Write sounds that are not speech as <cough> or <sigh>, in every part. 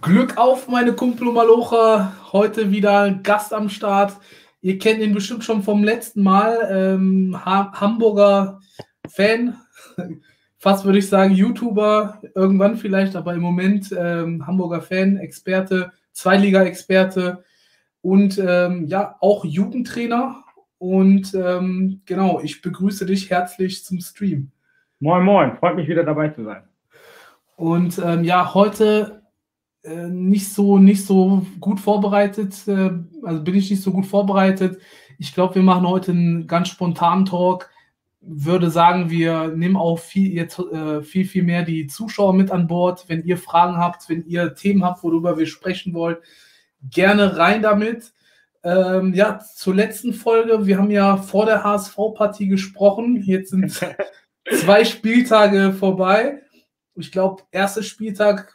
Glück auf, meine Kumpel Malocha. Heute wieder Gast am Start. Ihr kennt ihn bestimmt schon vom letzten Mal. Ähm, ha Hamburger Fan. <laughs> Fast würde ich sagen, YouTuber. Irgendwann vielleicht, aber im Moment ähm, Hamburger Fan, Experte, Zweitliga-Experte und ähm, ja, auch Jugendtrainer. Und ähm, genau, ich begrüße dich herzlich zum Stream. Moin, moin. Freut mich wieder dabei zu sein. Und ähm, ja, heute äh, nicht so nicht so gut vorbereitet, äh, also bin ich nicht so gut vorbereitet. Ich glaube, wir machen heute einen ganz spontanen Talk. Würde sagen, wir nehmen auch viel jetzt äh, viel viel mehr die Zuschauer mit an Bord. Wenn ihr Fragen habt, wenn ihr Themen habt, worüber wir sprechen wollen, gerne rein damit. Ähm, ja, zur letzten Folge. Wir haben ja vor der HSV-Partie gesprochen. Jetzt sind <laughs> zwei Spieltage vorbei. Ich glaube, erster Spieltag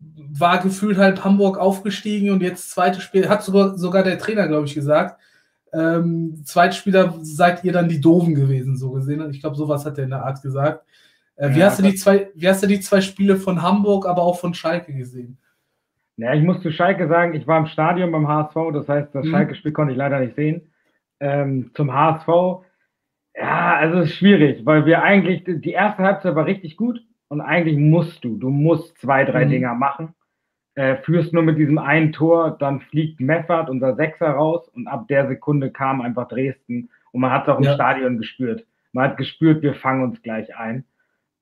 war gefühlt halt Hamburg aufgestiegen und jetzt zweites Spiel, hat sogar, sogar der Trainer, glaube ich, gesagt. Ähm, zweites Spieler seid ihr dann die Doofen gewesen, so gesehen. Ich glaube, sowas hat er in der Art gesagt. Äh, wie, hast du die zwei, wie hast du die zwei Spiele von Hamburg, aber auch von Schalke gesehen? Ja, ich muss zu Schalke sagen, ich war im Stadion beim HSV, das heißt, das mhm. Schalke-Spiel konnte ich leider nicht sehen. Ähm, zum HSV, ja, also es ist schwierig, weil wir eigentlich, die erste Halbzeit war richtig gut und eigentlich musst du, du musst zwei, drei mhm. Dinger machen. Äh, führst nur mit diesem einen Tor, dann fliegt Meffert, unser Sechser, raus und ab der Sekunde kam einfach Dresden und man hat es auch im ja. Stadion gespürt. Man hat gespürt, wir fangen uns gleich ein.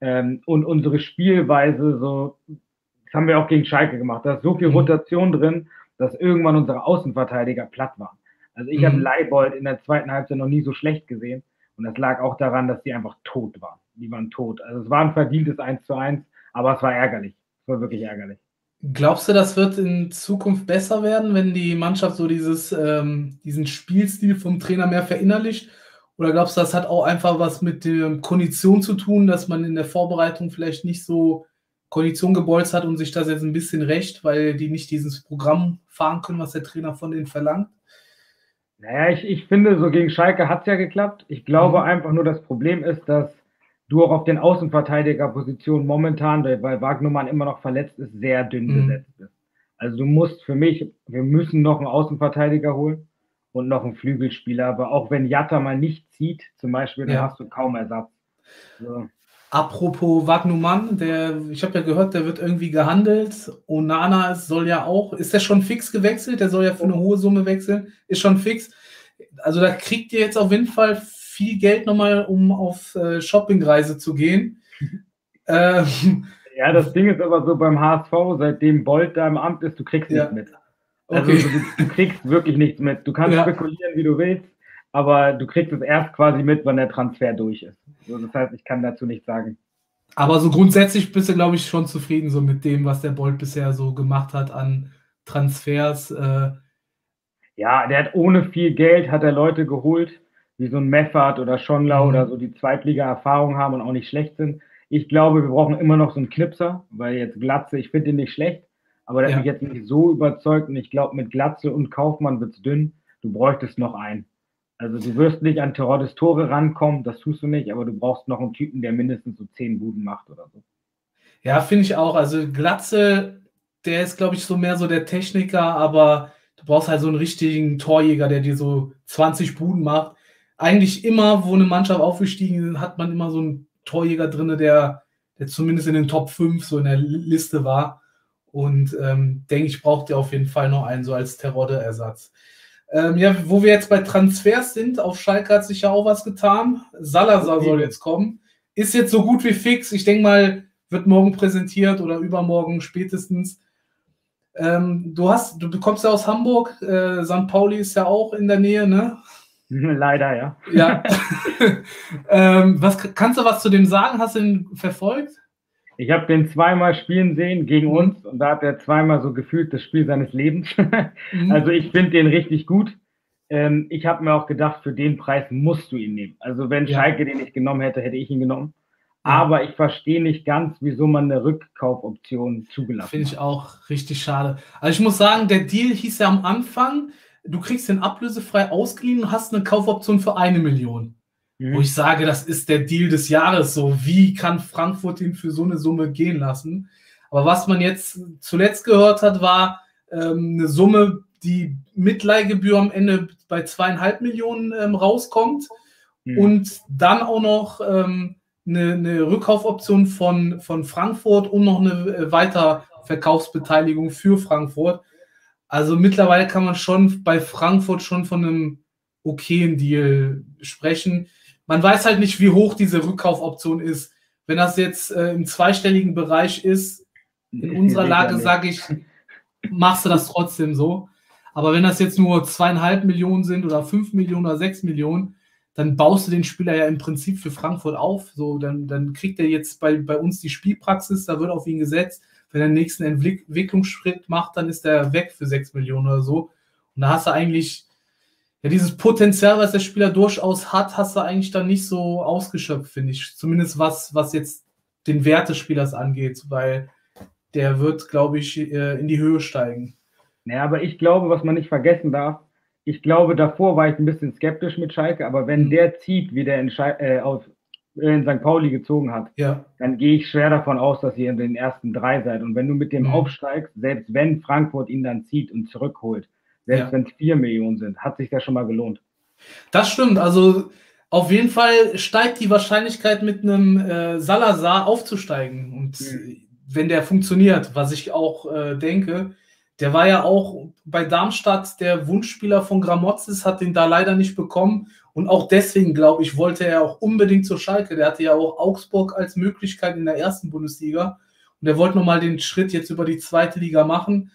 Ähm, und unsere Spielweise, so, das haben wir auch gegen Schalke gemacht, da ist so viel mhm. Rotation drin, dass irgendwann unsere Außenverteidiger platt waren. Also ich mhm. habe Leibold in der zweiten Halbzeit noch nie so schlecht gesehen. Und das lag auch daran, dass die einfach tot waren. Die waren tot. Also es war ein verdientes 1 zu 1, aber es war ärgerlich. Es war wirklich ärgerlich. Glaubst du, das wird in Zukunft besser werden, wenn die Mannschaft so dieses, ähm, diesen Spielstil vom Trainer mehr verinnerlicht? Oder glaubst du, das hat auch einfach was mit der Kondition zu tun, dass man in der Vorbereitung vielleicht nicht so Kondition gebolzt hat und sich das jetzt ein bisschen recht, weil die nicht dieses Programm fahren können, was der Trainer von denen verlangt? Naja, ich, ich finde, so gegen Schalke hat es ja geklappt. Ich glaube mhm. einfach nur, das Problem ist, dass du auch auf den Außenverteidigerpositionen momentan, weil Wagnermann immer noch verletzt ist, sehr dünn mhm. besetzt bist. Also du musst für mich, wir müssen noch einen Außenverteidiger holen und noch einen Flügelspieler. Aber auch wenn Jatta mal nicht zieht, zum Beispiel, dann ja. hast du kaum Ersatz. So. Apropos Wagnumann, der, ich habe ja gehört, der wird irgendwie gehandelt. Onana soll ja auch, ist der schon fix gewechselt? Der soll ja für eine hohe Summe wechseln. Ist schon fix. Also da kriegt ihr jetzt auf jeden Fall viel Geld nochmal, um auf äh, Shoppingreise zu gehen. <laughs> ähm, ja, das Ding ist aber so beim HSV, seitdem Bolt da im Amt ist, du kriegst ja. nichts mit. Also okay. du, du, kriegst wirklich nichts mit. Du kannst ja. spekulieren, wie du willst aber du kriegst es erst quasi mit, wenn der Transfer durch ist. Das heißt, ich kann dazu nichts sagen. Aber so grundsätzlich bist du, glaube ich, schon zufrieden so mit dem, was der Bolt bisher so gemacht hat an Transfers. Äh ja, der hat ohne viel Geld hat er Leute geholt, wie so ein Meffert oder Schonlau mhm. oder so, die Zweitliga-Erfahrung haben und auch nicht schlecht sind. Ich glaube, wir brauchen immer noch so einen Knipser, weil jetzt Glatze, ich finde ihn nicht schlecht, aber der ja. hat mich jetzt nicht so überzeugt und ich glaube, mit Glatze und Kaufmann wird es dünn. Du bräuchtest noch einen. Also du wirst nicht an Teroddes Tore rankommen, das tust du nicht, aber du brauchst noch einen Typen, der mindestens so zehn Buden macht oder so. Ja, finde ich auch. Also Glatze, der ist, glaube ich, so mehr so der Techniker, aber du brauchst halt so einen richtigen Torjäger, der dir so 20 Buden macht. Eigentlich immer, wo eine Mannschaft aufgestiegen ist, hat man immer so einen Torjäger drin, der, der zumindest in den Top 5 so in der Liste war. Und ähm, denke ich, braucht ihr auf jeden Fall noch einen so als Terodde-Ersatz. Ähm, ja, wo wir jetzt bei Transfers sind, auf Schalke hat sich ja auch was getan. Salazar soll jetzt kommen. Ist jetzt so gut wie fix. Ich denke mal, wird morgen präsentiert oder übermorgen spätestens. Ähm, du hast, du kommst ja aus Hamburg, äh, St. Pauli ist ja auch in der Nähe, ne? <laughs> Leider, ja. Ja. <laughs> ähm, was, kannst du was zu dem sagen? Hast du ihn verfolgt? Ich habe den zweimal spielen sehen gegen mhm. uns und da hat er zweimal so gefühlt das Spiel seines Lebens. <laughs> mhm. Also ich finde den richtig gut. Ähm, ich habe mir auch gedacht, für den Preis musst du ihn nehmen. Also wenn ja. Schalke den nicht genommen hätte, hätte ich ihn genommen. Aber ich verstehe nicht ganz, wieso man eine Rückkaufoption zugelassen Finde ich auch richtig schade. Also ich muss sagen, der Deal hieß ja am Anfang, du kriegst den ablösefrei ausgeliehen und hast eine Kaufoption für eine Million. Mhm. Wo ich sage, das ist der Deal des Jahres. So, wie kann Frankfurt ihn für so eine Summe gehen lassen? Aber was man jetzt zuletzt gehört hat, war ähm, eine Summe, die mit Leihgebühr am Ende bei zweieinhalb Millionen ähm, rauskommt mhm. und dann auch noch ähm, eine, eine, Rückkaufoption von, von Frankfurt und noch eine äh, Weiterverkaufsbeteiligung für Frankfurt. Also mittlerweile kann man schon bei Frankfurt schon von einem okayen Deal sprechen. Man weiß halt nicht, wie hoch diese Rückkaufoption ist. Wenn das jetzt äh, im zweistelligen Bereich ist, in unserer Lage sage ich, machst du das trotzdem so. Aber wenn das jetzt nur zweieinhalb Millionen sind oder fünf Millionen oder sechs Millionen, dann baust du den Spieler ja im Prinzip für Frankfurt auf. So, dann, dann kriegt er jetzt bei, bei uns die Spielpraxis, da wird auf ihn gesetzt. Wenn er den nächsten Entwicklungsschritt macht, dann ist er weg für sechs Millionen oder so. Und da hast du eigentlich, ja, dieses Potenzial, was der Spieler durchaus hat, hast du eigentlich dann nicht so ausgeschöpft, finde ich. Zumindest was, was jetzt den Wert des Spielers angeht, weil der wird, glaube ich, äh, in die Höhe steigen. Naja, aber ich glaube, was man nicht vergessen darf, ich glaube, davor war ich ein bisschen skeptisch mit Schalke, aber wenn mhm. der zieht, wie der in, äh, auf, in St. Pauli gezogen hat, ja. dann gehe ich schwer davon aus, dass ihr in den ersten drei seid. Und wenn du mit dem mhm. aufsteigst, selbst wenn Frankfurt ihn dann zieht und zurückholt, selbst ja. wenn es vier Millionen sind, hat sich das schon mal gelohnt. Das stimmt. Also auf jeden Fall steigt die Wahrscheinlichkeit, mit einem äh, Salazar aufzusteigen. Und mhm wenn der funktioniert, was ich auch äh, denke, der war ja auch bei Darmstadt der Wunschspieler von Gramozis, hat den da leider nicht bekommen. Und auch deswegen, glaube ich, wollte er auch unbedingt zur Schalke. Der hatte ja auch Augsburg als Möglichkeit in der ersten Bundesliga. Und er wollte nochmal den Schritt jetzt über die zweite Liga machen.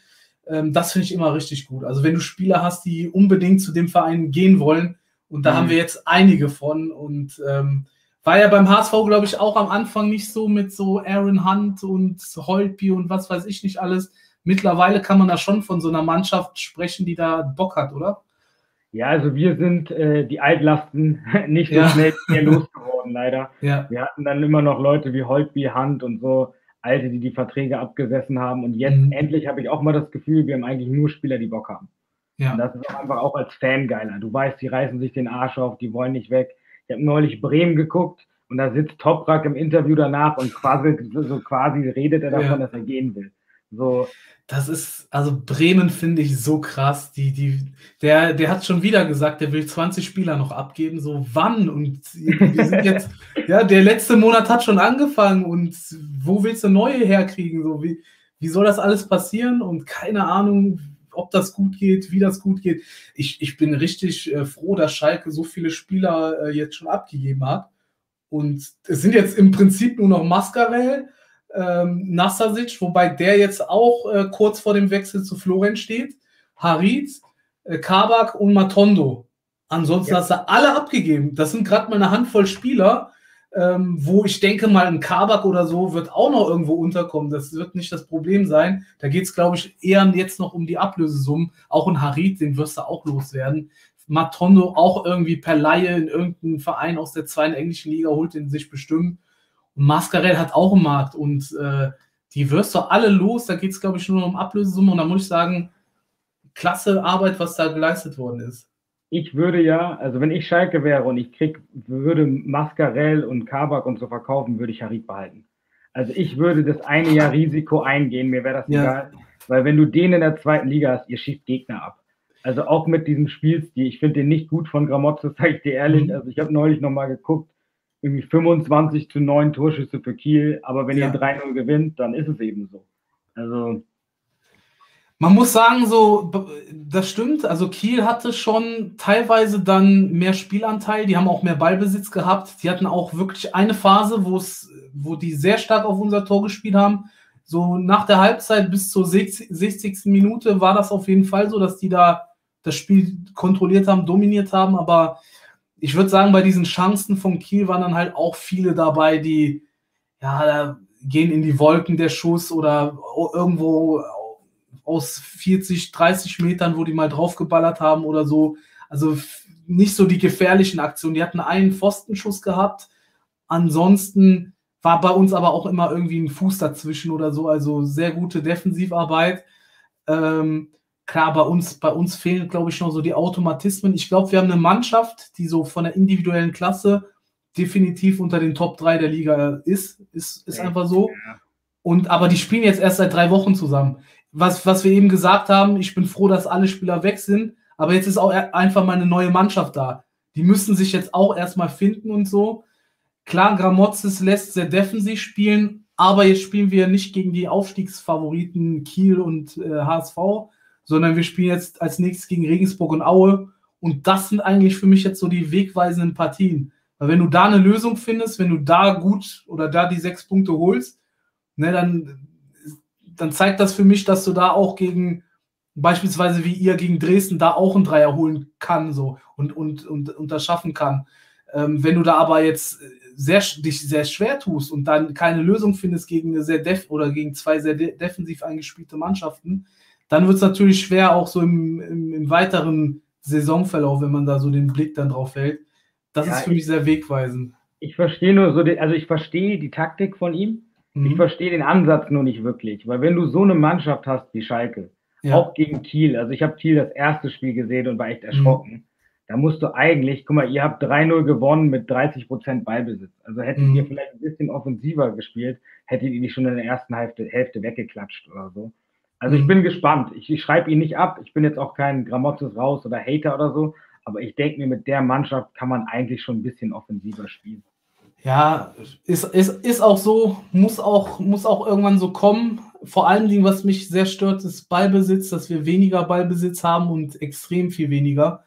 Ähm, das finde ich immer richtig gut. Also wenn du Spieler hast, die unbedingt zu dem Verein gehen wollen, und da mhm. haben wir jetzt einige von. Und ähm, war ja beim HSV, glaube ich, auch am Anfang nicht so mit so Aaron Hunt und Holpi und was weiß ich nicht alles. Mittlerweile kann man da schon von so einer Mannschaft sprechen, die da Bock hat, oder? Ja, also wir sind äh, die Altlasten <laughs> nicht so ja. schnell <laughs> losgeworden, leider. Ja. Wir hatten dann immer noch Leute wie Holtby, Hunt und so, Alte, die die Verträge abgesessen haben. Und jetzt mhm. endlich habe ich auch mal das Gefühl, wir haben eigentlich nur Spieler, die Bock haben. Ja. Und das ist auch einfach auch als Fan geiler. Du weißt, die reißen sich den Arsch auf, die wollen nicht weg. Ich habe neulich Bremen geguckt und da sitzt Toprak im Interview danach und quasi, so quasi redet er davon, ja. dass er gehen will. So. Das ist, also Bremen finde ich so krass. Die, die, der, der hat schon wieder gesagt, der will 20 Spieler noch abgeben. So, wann? Und wir sind <laughs> jetzt, ja, der letzte Monat hat schon angefangen und wo willst du neue herkriegen? So, wie, wie soll das alles passieren? Und keine Ahnung, ob das gut geht, wie das gut geht. Ich, ich bin richtig äh, froh, dass Schalke so viele Spieler äh, jetzt schon abgegeben hat. Und es sind jetzt im Prinzip nur noch Mascarell, ähm, Nassasic, wobei der jetzt auch äh, kurz vor dem Wechsel zu Florenz steht, Harit, äh, Kabak und Matondo. Ansonsten ja. hast du alle abgegeben. Das sind gerade mal eine Handvoll Spieler ähm, wo ich denke mal, ein Kabak oder so wird auch noch irgendwo unterkommen. Das wird nicht das Problem sein. Da geht es, glaube ich, eher jetzt noch um die Ablösesummen. Auch ein Harit, den wirst du auch loswerden. Matondo auch irgendwie per Laie in irgendeinen Verein aus der zweiten englischen Liga holt den sich bestimmt. Mascarell hat auch einen Markt und äh, die wirst du alle los. Da geht es, glaube ich, nur um Ablösesummen. Und da muss ich sagen, klasse Arbeit, was da geleistet worden ist ich würde ja, also wenn ich Schalke wäre und ich krieg, würde Mascarell und Kabak und so verkaufen, würde ich Harit behalten. Also ich würde das eine Jahr Risiko eingehen, mir wäre das ja. egal. Weil wenn du den in der zweiten Liga hast, ihr schießt Gegner ab. Also auch mit diesem Spielstil, ich finde den nicht gut von Gramozzo, sage ich dir ehrlich. Mhm. Also ich habe neulich nochmal geguckt, irgendwie 25 zu 9 Torschüsse für Kiel, aber wenn ja. ihr 3-0 gewinnt, dann ist es eben so. Also man muss sagen, so, das stimmt. Also Kiel hatte schon teilweise dann mehr Spielanteil. Die haben auch mehr Ballbesitz gehabt. Die hatten auch wirklich eine Phase, wo es, wo die sehr stark auf unser Tor gespielt haben. So nach der Halbzeit bis zur 60. Minute war das auf jeden Fall so, dass die da das Spiel kontrolliert haben, dominiert haben. Aber ich würde sagen, bei diesen Chancen von Kiel waren dann halt auch viele dabei, die, ja, da gehen in die Wolken der Schuss oder irgendwo aus 40, 30 Metern, wo die mal draufgeballert haben oder so. Also nicht so die gefährlichen Aktionen. Die hatten einen Pfostenschuss gehabt. Ansonsten war bei uns aber auch immer irgendwie ein Fuß dazwischen oder so. Also sehr gute Defensivarbeit. Ähm, klar, bei uns, bei uns fehlen, glaube ich, noch so die Automatismen. Ich glaube, wir haben eine Mannschaft, die so von der individuellen Klasse definitiv unter den Top 3 der Liga ist. Ist, ist einfach so. Und, aber die spielen jetzt erst seit drei Wochen zusammen. Was, was wir eben gesagt haben, ich bin froh, dass alle Spieler weg sind, aber jetzt ist auch einfach mal eine neue Mannschaft da. Die müssen sich jetzt auch erstmal finden und so. Klar, Gramozis lässt sehr defensiv spielen, aber jetzt spielen wir nicht gegen die Aufstiegsfavoriten Kiel und äh, HSV, sondern wir spielen jetzt als nächstes gegen Regensburg und Aue. Und das sind eigentlich für mich jetzt so die wegweisenden Partien. Weil wenn du da eine Lösung findest, wenn du da gut oder da die sechs Punkte holst, ne, dann, dann zeigt das für mich, dass du da auch gegen beispielsweise wie ihr gegen Dresden da auch einen Dreier holen kann so und, und, und, und das schaffen kann. Ähm, wenn du da aber jetzt sehr, dich sehr schwer tust und dann keine Lösung findest gegen eine sehr def oder gegen zwei sehr de defensiv eingespielte Mannschaften, dann wird es natürlich schwer, auch so im, im, im, weiteren Saisonverlauf, wenn man da so den Blick dann drauf hält. Das ja, ist für mich sehr wegweisend. Ich verstehe nur so, die, also ich verstehe die Taktik von ihm. Mhm. Ich verstehe den Ansatz nur nicht wirklich, weil wenn du so eine Mannschaft hast wie Schalke, ja. auch gegen Kiel, also ich habe Kiel das erste Spiel gesehen und war echt erschrocken. Mhm. Da musst du eigentlich, guck mal, ihr habt 3-0 gewonnen mit 30 Prozent Ballbesitz. Also hättet mhm. ihr vielleicht ein bisschen offensiver gespielt, hättet ihr nicht schon in der ersten Hälfte, Hälfte weggeklatscht oder so. Also ich mhm. bin gespannt. Ich, ich schreibe ihn nicht ab. Ich bin jetzt auch kein Gramotzes raus oder Hater oder so. Aber ich denke mir, mit der Mannschaft kann man eigentlich schon ein bisschen offensiver spielen. Ja, ist, ist, ist auch so, muss auch, muss auch irgendwann so kommen. Vor allen Dingen, was mich sehr stört, ist Ballbesitz, dass wir weniger Ballbesitz haben und extrem viel weniger.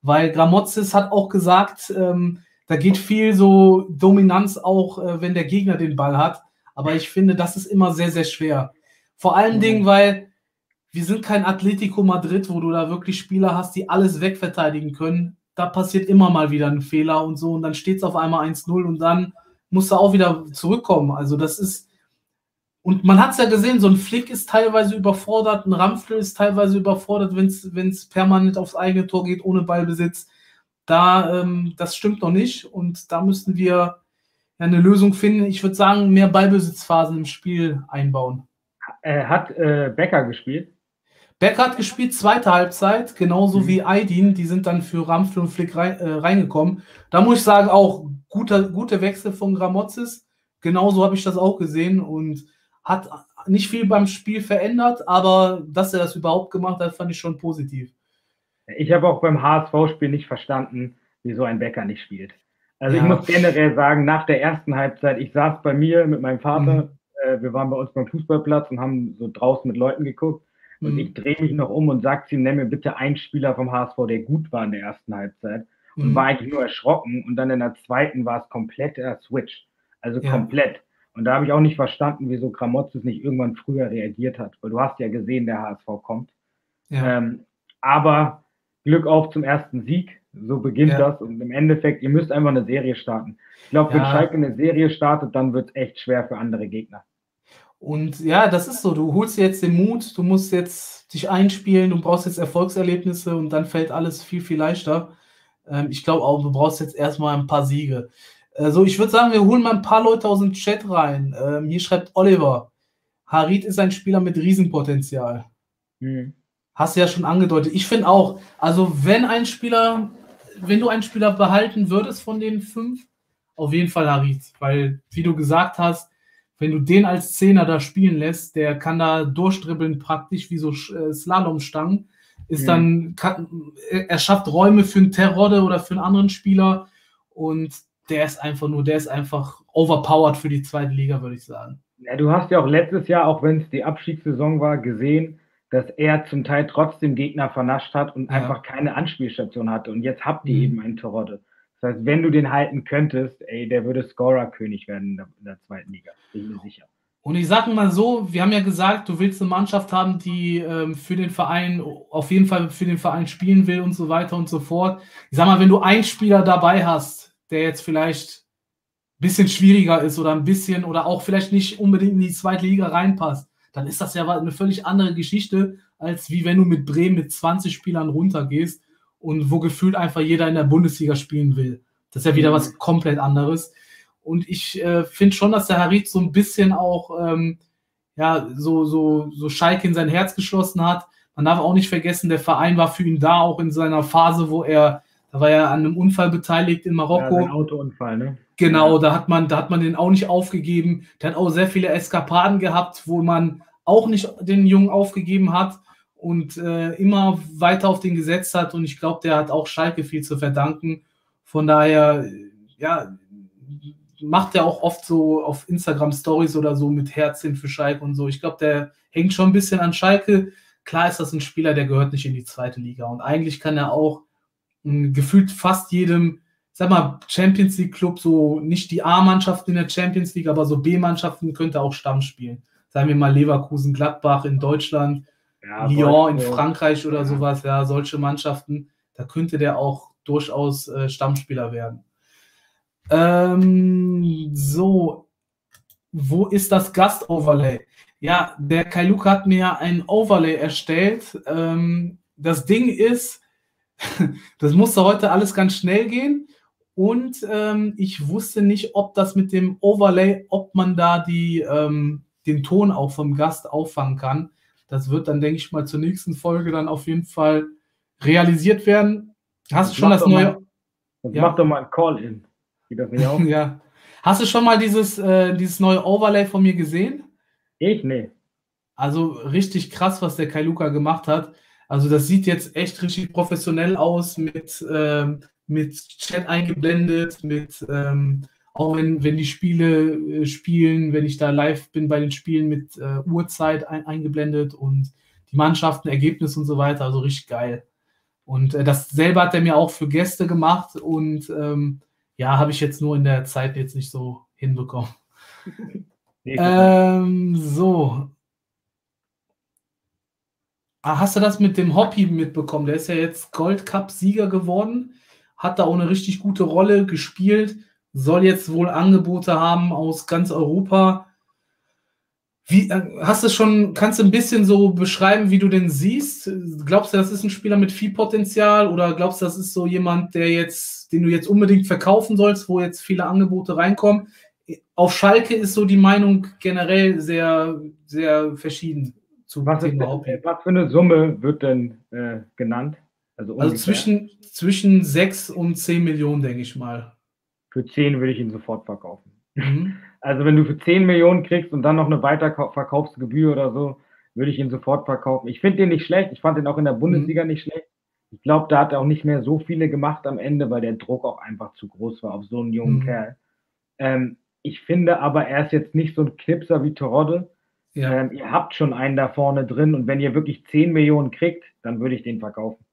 Weil Gramozis hat auch gesagt, ähm, da geht viel so Dominanz auch, äh, wenn der Gegner den Ball hat. Aber ich finde, das ist immer sehr, sehr schwer. Vor allen mhm. Dingen, weil wir sind kein Atletico Madrid, wo du da wirklich Spieler hast, die alles wegverteidigen können. Da passiert immer mal wieder ein Fehler und so und dann steht es auf einmal 1-0 und dann musst du auch wieder zurückkommen. Also das ist, und man hat es ja gesehen, so ein Flick ist teilweise überfordert, ein Ramfl ist teilweise überfordert, wenn es permanent aufs eigene Tor geht, ohne Ballbesitz. Da, ähm, das stimmt noch nicht und da müssen wir ja eine Lösung finden. Ich würde sagen, mehr Ballbesitzphasen im Spiel einbauen. Äh, hat äh, Becker gespielt? Becker hat gespielt, zweite Halbzeit, genauso mhm. wie Aydin. Die sind dann für Ramfl und Flick rein, äh, reingekommen. Da muss ich sagen, auch guter, guter Wechsel von Gramozis. Genauso habe ich das auch gesehen und hat nicht viel beim Spiel verändert, aber dass er das überhaupt gemacht hat, fand ich schon positiv. Ich habe auch beim HSV-Spiel nicht verstanden, wieso ein Becker nicht spielt. Also ja. ich muss generell sagen, nach der ersten Halbzeit, ich saß bei mir mit meinem Vater, mhm. Äh, wir waren bei uns beim Fußballplatz und haben so draußen mit Leuten geguckt und mhm. ich drehe mich noch um und sage zu ihm, nenn mir bitte einen Spieler vom HSV, der gut war in der ersten Halbzeit und mhm. war eigentlich nur erschrocken und dann in der zweiten war es kompletter Switch. Also ja. komplett. Und da habe ich auch nicht verstanden, wieso Kramotzes nicht irgendwann früher reagiert hat, weil du hast ja gesehen, der HSV kommt. Ja. Ähm, aber Glück auf zum ersten Sieg, so beginnt ja. das. Und im Endeffekt, ihr müsst einfach eine Serie starten. Ich glaube, wenn Schalke eine Serie startet, dann wird es echt schwer für andere Gegner. Und ja, das ist so. Du holst jetzt den Mut, du musst jetzt dich einspielen, du brauchst jetzt Erfolgserlebnisse und dann fällt alles viel, viel leichter. Ähm, ich glaube auch, du brauchst jetzt erstmal ein paar Siege. Also ich würde sagen, wir holen mal ein paar Leute aus dem Chat rein. Ähm, hier schreibt Oliver, Harid ist ein Spieler mit Riesenpotenzial. Mhm. Hast du ja schon angedeutet. Ich finde auch, also wenn ein Spieler, wenn du einen Spieler behalten würdest von den fünf, auf jeden Fall Harid. Weil, wie du gesagt hast, wenn du den als Zehner da spielen lässt, der kann da durchdribbeln praktisch wie so äh, Slalomstangen. Ist mhm. dann, kann, er schafft Räume für einen Terodde oder für einen anderen Spieler und der ist einfach nur, der ist einfach overpowered für die zweite Liga, würde ich sagen. Ja, du hast ja auch letztes Jahr, auch wenn es die Abstiegssaison war, gesehen, dass er zum Teil trotzdem Gegner vernascht hat und ja. einfach keine Anspielstation hatte. Und jetzt habt ihr mhm. eben einen Torodde. Das heißt, wenn du den halten könntest, ey, der würde Scorer-König werden in der, in der, zweiten Liga. Bin mir sicher. Und ich sage mal so, wir haben ja gesagt, du willst eine Mannschaft haben, die ähm, für den Verein, auf jeden Fall für den Verein spielen will und so weiter und so fort. Ich sag mal, wenn du einen Spieler dabei hast, der jetzt vielleicht ein bisschen schwieriger ist oder ein bisschen oder auch vielleicht nicht unbedingt in die zweite Liga reinpasst, dann ist das ja eine völlig andere Geschichte, als wie wenn du mit Bremen mit 20 Spielern runtergehst und wo gefühlt einfach jeder in der Bundesliga spielen will. Das ist ja wieder was komplett anderes. Und ich äh, finde schon, dass der Harit so ein bisschen auch ähm, ja, so, so, so Schalke in sein Herz geschlossen hat. Man darf auch nicht vergessen, der Verein war für ihn da, auch in seiner Phase, wo er da war er an einem Unfall beteiligt in Marokko. Ja, ein Autounfall, ne? Genau, da hat man, da hat man den auch nicht aufgegeben. Der hat auch sehr viele Eskapaden gehabt, wo man auch nicht den Jungen aufgegeben hat und äh, immer weiter auf den gesetzt hat. Und ich glaube, der hat auch Schalke viel zu verdanken. Von daher, ja, macht er auch oft so auf Instagram Stories oder so mit Herzchen für Schalke und so. Ich glaube, der hängt schon ein bisschen an Schalke. Klar ist das ein Spieler, der gehört nicht in die zweite Liga. Und eigentlich kann er auch mh, gefühlt fast jedem, sag mal, Champions League Club, so nicht die A-Mannschaften in der Champions League, aber so B-Mannschaften könnte auch Stamm spielen. Sagen wir mal Leverkusen, Gladbach in Deutschland, ja, Lyon in Frankreich oder ja. sowas, ja, solche Mannschaften, da könnte der auch durchaus äh, Stammspieler werden. Ähm, so, wo ist das Gast-Overlay? Ja, der Kai Luke hat mir ein Overlay erstellt. Ähm, das Ding ist, <laughs> das musste heute alles ganz schnell gehen. Und ähm, ich wusste nicht, ob das mit dem Overlay, ob man da die, ähm, den Ton auch vom Gast auffangen kann. Das wird dann, denke ich mal, zur nächsten Folge dann auf jeden Fall realisiert werden. Hast du schon das neue? Mal, ja. Mach doch mal ein Call-In. <laughs> Ja. Hast du schon mal dieses, äh, dieses neue Overlay von mir gesehen? Ich? Nee. Also richtig krass, was der Kai Luca gemacht hat. Also das sieht jetzt echt richtig professionell aus mit, ähm, mit Chat eingeblendet, mit ähm, auch wenn, wenn die Spiele äh, spielen, wenn ich da live bin bei den Spielen mit äh, Uhrzeit ein, eingeblendet und die Mannschaften, Ergebnis und so weiter. Also richtig geil. Und äh, dasselbe hat er mir auch für Gäste gemacht und ähm, ja, habe ich jetzt nur in der Zeit jetzt nicht so hinbekommen. <laughs> ähm, so. Ah, hast du das mit dem Hoppy mitbekommen? Der ist ja jetzt Gold Cup-Sieger geworden, hat da auch eine richtig gute Rolle gespielt, soll jetzt wohl Angebote haben aus ganz Europa. Wie, äh, hast du schon, kannst du ein bisschen so beschreiben, wie du den siehst? Glaubst du, das ist ein Spieler mit viel Potenzial oder glaubst du, das ist so jemand, der jetzt, den du jetzt unbedingt verkaufen sollst, wo jetzt viele Angebote reinkommen? Auf Schalke ist so die Meinung generell sehr, sehr verschieden zu was, ist, was für eine Summe wird denn äh, genannt? Also, also zwischen, zwischen 6 und 10 Millionen, denke ich mal. Für 10 würde ich ihn sofort verkaufen. Mhm. <laughs> Also wenn du für 10 Millionen kriegst und dann noch eine Weiterverkaufsgebühr oder so, würde ich ihn sofort verkaufen. Ich finde den nicht schlecht. Ich fand den auch in der. Bundesliga mhm. nicht schlecht. Ich glaube, da hat er auch nicht mehr so viele gemacht am Ende, weil der Druck auch einfach zu groß war auf so einen jungen mhm. Kerl. Ähm, ich finde aber, er ist jetzt nicht so ein Knipser wie Terodde. Ja. Ähm, ihr habt schon einen da vorne drin und wenn ihr wirklich 10 Millionen kriegt, dann würde ich den verkaufen.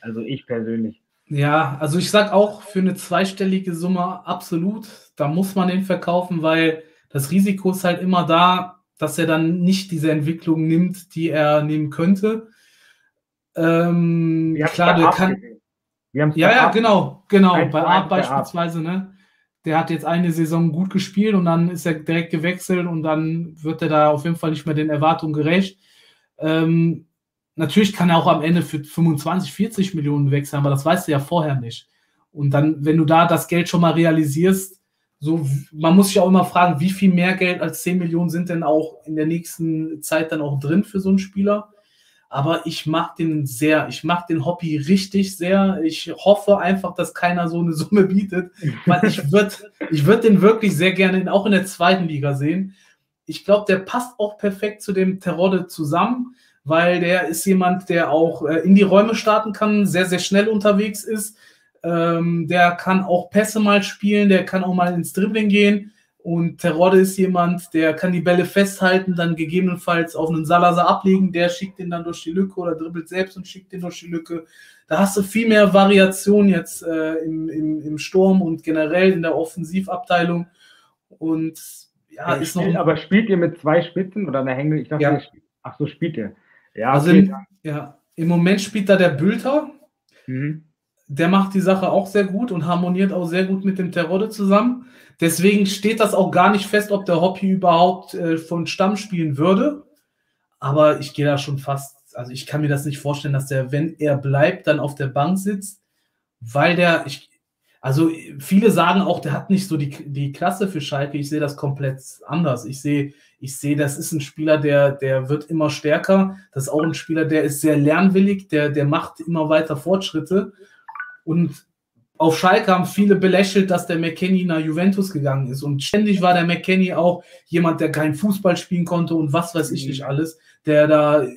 Also ich persönlich. Ja, also ich sage auch für eine zweistellige Summe absolut, da muss man den verkaufen, weil das Risiko ist halt immer da, dass er dann nicht diese Entwicklung nimmt, die er nehmen könnte. Ähm, klar, der kann. Ja, ja, genau, genau. Bei Art beispielsweise, ne? Der hat jetzt eine Saison gut gespielt und dann ist er direkt gewechselt und dann wird er da auf jeden Fall nicht mehr den Erwartungen gerecht. Ähm, natürlich kann er auch am Ende für 25, 40 Millionen wechseln, aber das weißt du ja vorher nicht. Und dann, wenn du da das Geld schon mal realisierst, so, man muss sich auch immer fragen, wie viel mehr Geld als 10 Millionen sind denn auch in der nächsten Zeit dann auch drin für so einen Spieler? Aber ich mag den sehr, ich mag den Hobby richtig sehr. Ich hoffe einfach, dass keiner so eine <laughs> Summe bietet, weil ich würde ich würd den wirklich sehr gerne auch in der zweiten Liga sehen. Ich glaube, der passt auch perfekt zu dem Terodde zusammen weil der ist jemand, der auch äh, in die Räume starten kann, sehr, sehr schnell unterwegs ist. Ähm, der kann auch Pässe mal spielen, der kann auch mal ins Dribbling gehen. Und Terodde ist jemand, der kann die Bälle festhalten, dann gegebenenfalls auf einen Salazar ablegen, der schickt den dann durch die Lücke oder dribbelt selbst und schickt den durch die Lücke. Da hast du viel mehr Variation jetzt äh, im, im, im Sturm und generell in der Offensivabteilung. Und ja, ja ist spielt, noch. Aber spielt ihr mit zwei Spitzen oder eine Hänge? Ich dachte, ja. ach so, spielt ihr. Ja, also okay. im, ja, im Moment spielt da der Bülter. Mhm. Der macht die Sache auch sehr gut und harmoniert auch sehr gut mit dem Terodde zusammen. Deswegen steht das auch gar nicht fest, ob der Hoppy überhaupt äh, von Stamm spielen würde. Aber ich gehe da schon fast, also ich kann mir das nicht vorstellen, dass der, wenn er bleibt, dann auf der Bank sitzt, weil der, ich, also viele sagen auch, der hat nicht so die, die Klasse für Schalke. Ich sehe das komplett anders. Ich sehe, ich sehe, das ist ein Spieler, der, der wird immer stärker. Das ist auch ein Spieler, der ist sehr lernwillig, der, der macht immer weiter Fortschritte. Und auf Schalke haben viele belächelt, dass der McKenny nach Juventus gegangen ist. Und ständig war der McKenny auch jemand, der keinen Fußball spielen konnte und was weiß ich nicht mhm. alles, der da äh,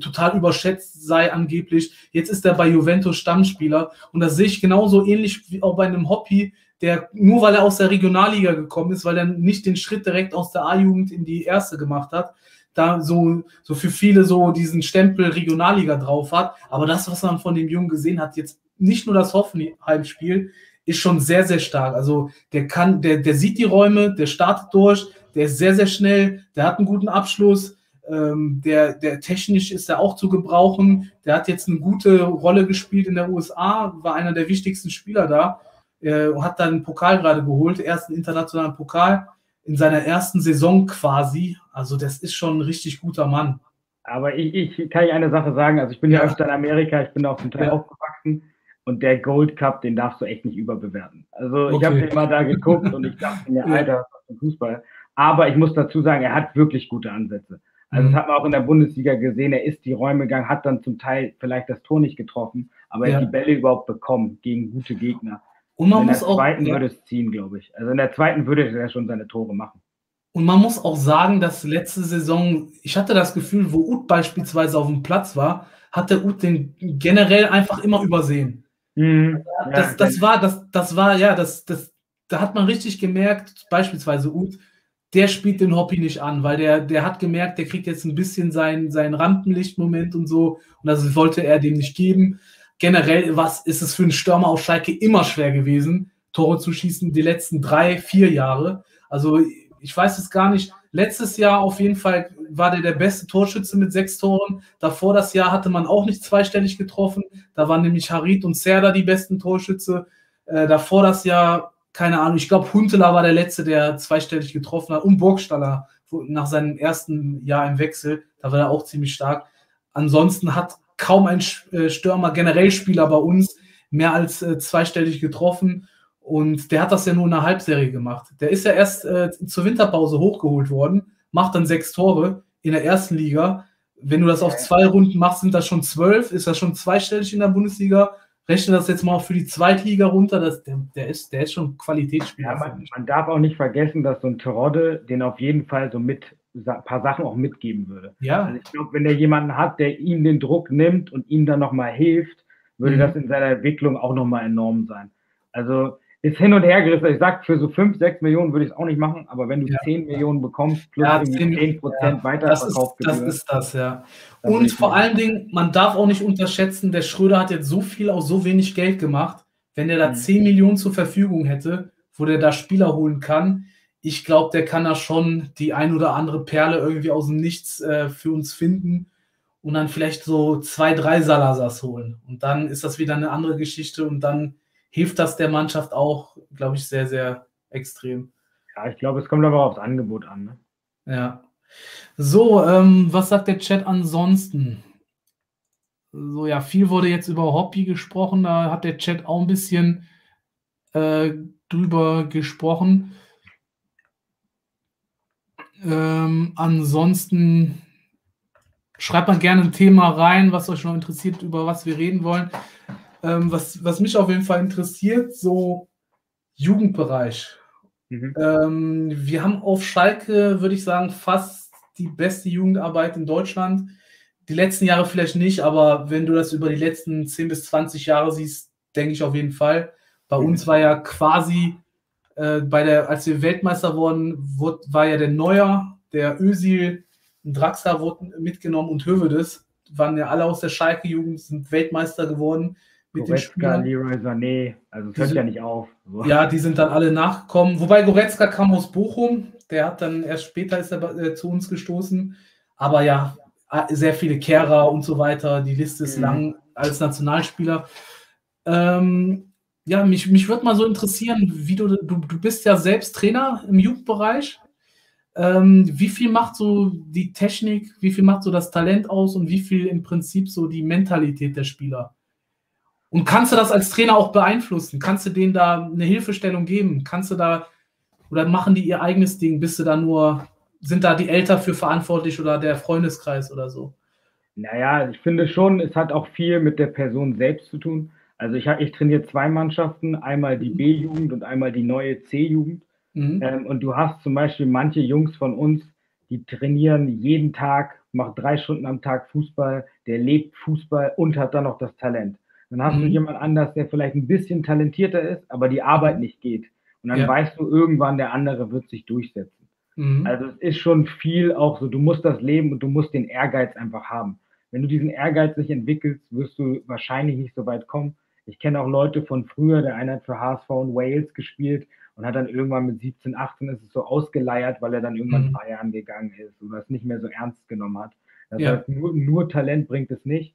total überschätzt sei angeblich. Jetzt ist er bei Juventus Stammspieler und das sehe ich genauso ähnlich wie auch bei einem Hobby, der nur weil er aus der Regionalliga gekommen ist, weil er nicht den Schritt direkt aus der A-Jugend in die erste gemacht hat, da so, so für viele so diesen Stempel Regionalliga drauf hat. Aber das, was man von dem Jungen gesehen hat, jetzt nicht nur das Hoffenheim-Spiel, ist schon sehr, sehr stark. Also der kann, der, der sieht die Räume, der startet durch, der ist sehr, sehr schnell, der hat einen guten Abschluss, ähm, der, der technisch ist er auch zu gebrauchen. Der hat jetzt eine gute Rolle gespielt in der USA, war einer der wichtigsten Spieler da, äh, hat dann einen Pokal gerade geholt, ersten internationalen Pokal in seiner ersten Saison quasi. Also das ist schon ein richtig guter Mann. Aber ich, ich kann ja eine Sache sagen, also ich bin ja, ja öfter in Amerika, ich bin auch zum Teil ja. aufgewachsen und der Gold Cup, den darfst du echt nicht überbewerten. Also okay. ich habe den mal da geguckt und ich dachte mir, <laughs> Alter, was für Fußball. Aber ich muss dazu sagen, er hat wirklich gute Ansätze. Also mhm. das hat man auch in der Bundesliga gesehen, er ist die Räume gegangen, hat dann zum Teil vielleicht das Tor nicht getroffen, aber er ja. hat die Bälle überhaupt bekommen gegen gute Gegner. Und man und in muss der zweiten auch, würde es ziehen, glaube ich. Also in der zweiten würde er schon seine Tore machen. Und man muss auch sagen, dass letzte Saison, ich hatte das Gefühl, wo Ut beispielsweise auf dem Platz war, hat der Ut den generell einfach immer übersehen. Mhm. Das, ja, das war, das, das war, ja, das, das, da hat man richtig gemerkt, beispielsweise Ut, der spielt den Hobby nicht an, weil der, der hat gemerkt, der kriegt jetzt ein bisschen seinen, seinen Rampenlichtmoment und so. Und das wollte er dem nicht geben. Generell was ist es für einen Stürmer auf Schalke immer schwer gewesen, Tore zu schießen, die letzten drei, vier Jahre. Also ich weiß es gar nicht. Letztes Jahr auf jeden Fall war der der beste Torschütze mit sechs Toren. Davor das Jahr hatte man auch nicht zweistellig getroffen. Da waren nämlich Harit und Serda die besten Torschütze. Äh, davor das Jahr, keine Ahnung, ich glaube, Huntela war der Letzte, der zweistellig getroffen hat. Und Burgstaller nach seinem ersten Jahr im Wechsel. Da war er auch ziemlich stark. Ansonsten hat kaum ein äh, Stürmer, generell Spieler bei uns, mehr als äh, zweistellig getroffen. Und der hat das ja nur in der Halbserie gemacht. Der ist ja erst äh, zur Winterpause hochgeholt worden, macht dann sechs Tore in der ersten Liga. Wenn du das auf zwei Runden machst, sind das schon zwölf, ist das schon zweistellig in der Bundesliga. Rechne das jetzt mal für die Zweitliga runter, das, der, der, ist, der ist schon Qualitätsspieler. Ja, man, man, darf auch nicht vergessen, dass so ein Terodde den auf jeden Fall so mit paar Sachen auch mitgeben würde. Ja. Also ich glaube, wenn er jemanden hat, der ihm den Druck nimmt und ihm dann nochmal hilft, würde mhm. das in seiner Entwicklung auch nochmal enorm sein. Also ist hin und her gerissen. Ich sag, für so 5, 6 Millionen würde ich es auch nicht machen, aber wenn du ja. 10 Millionen bekommst, plus ja, 10, 10 Prozent ja, weiterverkauft. Das, das ist das, ja. Und vor allen Dingen, man darf auch nicht unterschätzen, der Schröder hat jetzt so viel aus so wenig Geld gemacht. Wenn er da mhm. 10 Millionen zur Verfügung hätte, wo der da Spieler holen kann, ich glaube, der kann da schon die ein oder andere Perle irgendwie aus dem Nichts äh, für uns finden und dann vielleicht so zwei, drei Salazars holen. Und dann ist das wieder eine andere Geschichte und dann hilft das der Mannschaft auch, glaube ich, sehr, sehr extrem. Ja, ich glaube, es kommt aber aufs Angebot an. Ne? Ja. So, ähm, was sagt der Chat ansonsten? So, ja, viel wurde jetzt über Hobby gesprochen, da hat der Chat auch ein bisschen äh, drüber gesprochen. Ähm, ansonsten schreibt mal gerne ein Thema rein, was euch noch interessiert, über was wir reden wollen. Ähm, was, was mich auf jeden Fall interessiert, so Jugendbereich. Mhm. Ähm, wir haben auf Schalke, würde ich sagen, fast die beste Jugendarbeit in Deutschland. Die letzten Jahre vielleicht nicht, aber wenn du das über die letzten 10 bis 20 Jahre siehst, denke ich auf jeden Fall. Bei mhm. uns war ja quasi, äh, bei der, als wir Weltmeister wurden, wurde, war ja der Neuer, der Ösil, Draxler wurden mitgenommen und Hövedes, waren ja alle aus der Schalke-Jugend, sind Weltmeister geworden mit Goretzka, den Leroy Sané, also hört ja nicht auf. So. Ja, die sind dann alle nachgekommen. Wobei Goretzka kam aus Bochum, der hat dann erst später ist er äh, zu uns gestoßen. Aber ja, sehr viele Kehrer und so weiter. Die Liste ist mhm. lang als Nationalspieler. Ähm, ja, mich, mich würde mal so interessieren, wie du, du, du bist ja selbst Trainer im Jugendbereich. Ähm, wie viel macht so die Technik, wie viel macht so das Talent aus und wie viel im Prinzip so die Mentalität der Spieler? Und kannst du das als Trainer auch beeinflussen? Kannst du denen da eine Hilfestellung geben? Kannst du da, oder machen die ihr eigenes Ding? Bist du da nur, sind da die Eltern für verantwortlich oder der Freundeskreis oder so? Naja, ich finde schon, es hat auch viel mit der Person selbst zu tun. Also ich, ich trainiere zwei Mannschaften, einmal die B-Jugend und einmal die neue C-Jugend. Mhm. Ähm, und du hast zum Beispiel manche Jungs von uns, die trainieren jeden Tag, macht drei Stunden am Tag Fußball, der lebt Fußball und hat dann noch das Talent. Dann hast mhm. du jemand anders, der vielleicht ein bisschen talentierter ist, aber die Arbeit nicht geht. Und dann ja. weißt du irgendwann, der andere wird sich durchsetzen. Mhm. Also es ist schon viel auch so, du musst das leben und du musst den Ehrgeiz einfach haben. Wenn du diesen Ehrgeiz nicht entwickelst, wirst du wahrscheinlich nicht so weit kommen. Ich kenne auch Leute von früher, der eine hat für HSV und Wales gespielt und hat dann irgendwann mit 17, 18 ist es so ausgeleiert, weil er dann irgendwann mhm. feiern gegangen ist oder es nicht mehr so ernst genommen hat. Das ja. heißt, nur, nur Talent bringt es nicht.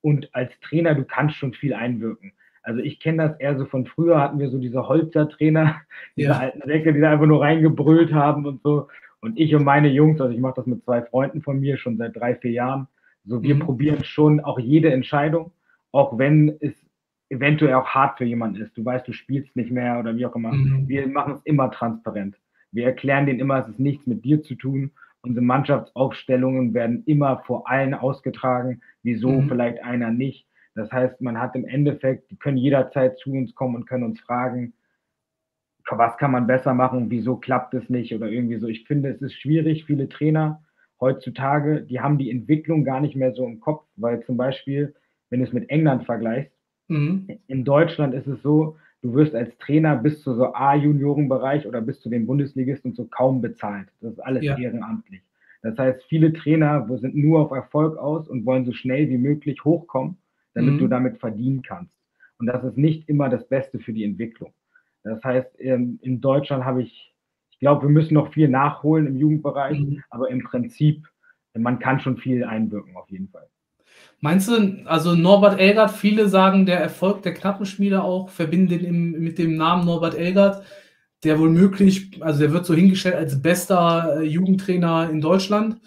Und als Trainer, du kannst schon viel einwirken. Also ich kenne das eher so von früher, hatten wir so diese Holzer-Trainer, <laughs> diese ja. alten Säcke, die da einfach nur reingebrüllt haben und so. Und ich und meine Jungs, also ich mache das mit zwei Freunden von mir schon seit drei, vier Jahren. So, wir mhm. probieren schon auch jede Entscheidung, auch wenn es eventuell auch hart für jemanden ist. Du weißt, du spielst nicht mehr oder wie auch immer. Mhm. Wir machen es immer transparent. Wir erklären denen immer, es ist nichts mit dir zu tun. Unsere Mannschaftsaufstellungen werden immer vor allen ausgetragen. Wieso mhm. vielleicht einer nicht? Das heißt, man hat im Endeffekt, die können jederzeit zu uns kommen und können uns fragen, was kann man besser machen, wieso klappt es nicht oder irgendwie so. Ich finde, es ist schwierig. Viele Trainer heutzutage, die haben die Entwicklung gar nicht mehr so im Kopf, weil zum Beispiel, wenn du es mit England vergleichst, mhm. in Deutschland ist es so, du wirst als Trainer bis zu so A-Juniorenbereich oder bis zu den Bundesligisten so kaum bezahlt. Das ist alles ja. ehrenamtlich. Das heißt, viele Trainer sind nur auf Erfolg aus und wollen so schnell wie möglich hochkommen, damit mhm. du damit verdienen kannst. Und das ist nicht immer das Beste für die Entwicklung. Das heißt, ähm, in Deutschland habe ich, ich glaube, wir müssen noch viel nachholen im Jugendbereich, mhm. aber im Prinzip, man kann schon viel einwirken, auf jeden Fall. Meinst du, also Norbert Elgert, viele sagen, der Erfolg der Knappenschmiede auch, verbinden den mit dem Namen Norbert Elgert, der wohl möglich, also der wird so hingestellt als bester äh, Jugendtrainer in Deutschland.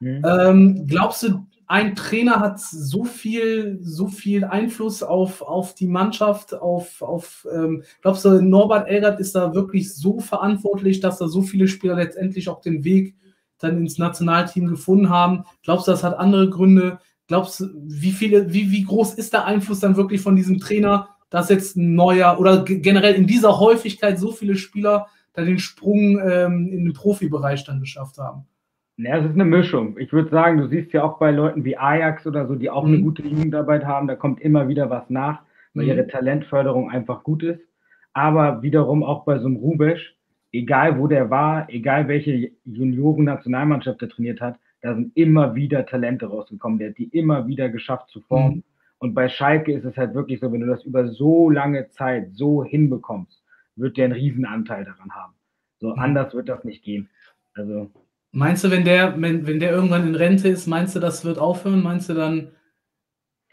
Mhm. Ähm, glaubst du, ein Trainer hat so viel, so viel Einfluss auf, auf die Mannschaft, auf, auf ähm, glaubst du, Norbert Elgert ist da wirklich so verantwortlich, dass da so viele Spieler letztendlich auch den Weg dann ins Nationalteam gefunden haben? Glaubst du, das hat andere Gründe? Glaubst du, wie viele, wie, wie groß ist der Einfluss dann wirklich von diesem Trainer, dass jetzt ein neuer oder generell in dieser Häufigkeit so viele Spieler da den Sprung ähm, in den Profibereich dann geschafft haben? Ja, es ist eine Mischung. Ich würde sagen, du siehst ja auch bei Leuten wie Ajax oder so, die auch mhm. eine gute Jugendarbeit haben, da kommt immer wieder was nach, weil mhm. ihre Talentförderung einfach gut ist. Aber wiederum auch bei so einem Rubesch, egal wo der war, egal welche Junioren-Nationalmannschaft er trainiert hat, da sind immer wieder Talente rausgekommen. Der hat die immer wieder geschafft zu formen. Mhm. Und bei Schalke ist es halt wirklich so, wenn du das über so lange Zeit so hinbekommst, wird der einen Riesenanteil daran haben. So mhm. anders wird das nicht gehen. Also Meinst du, wenn der, wenn, wenn der irgendwann in Rente ist, meinst du, das wird aufhören? Meinst du dann,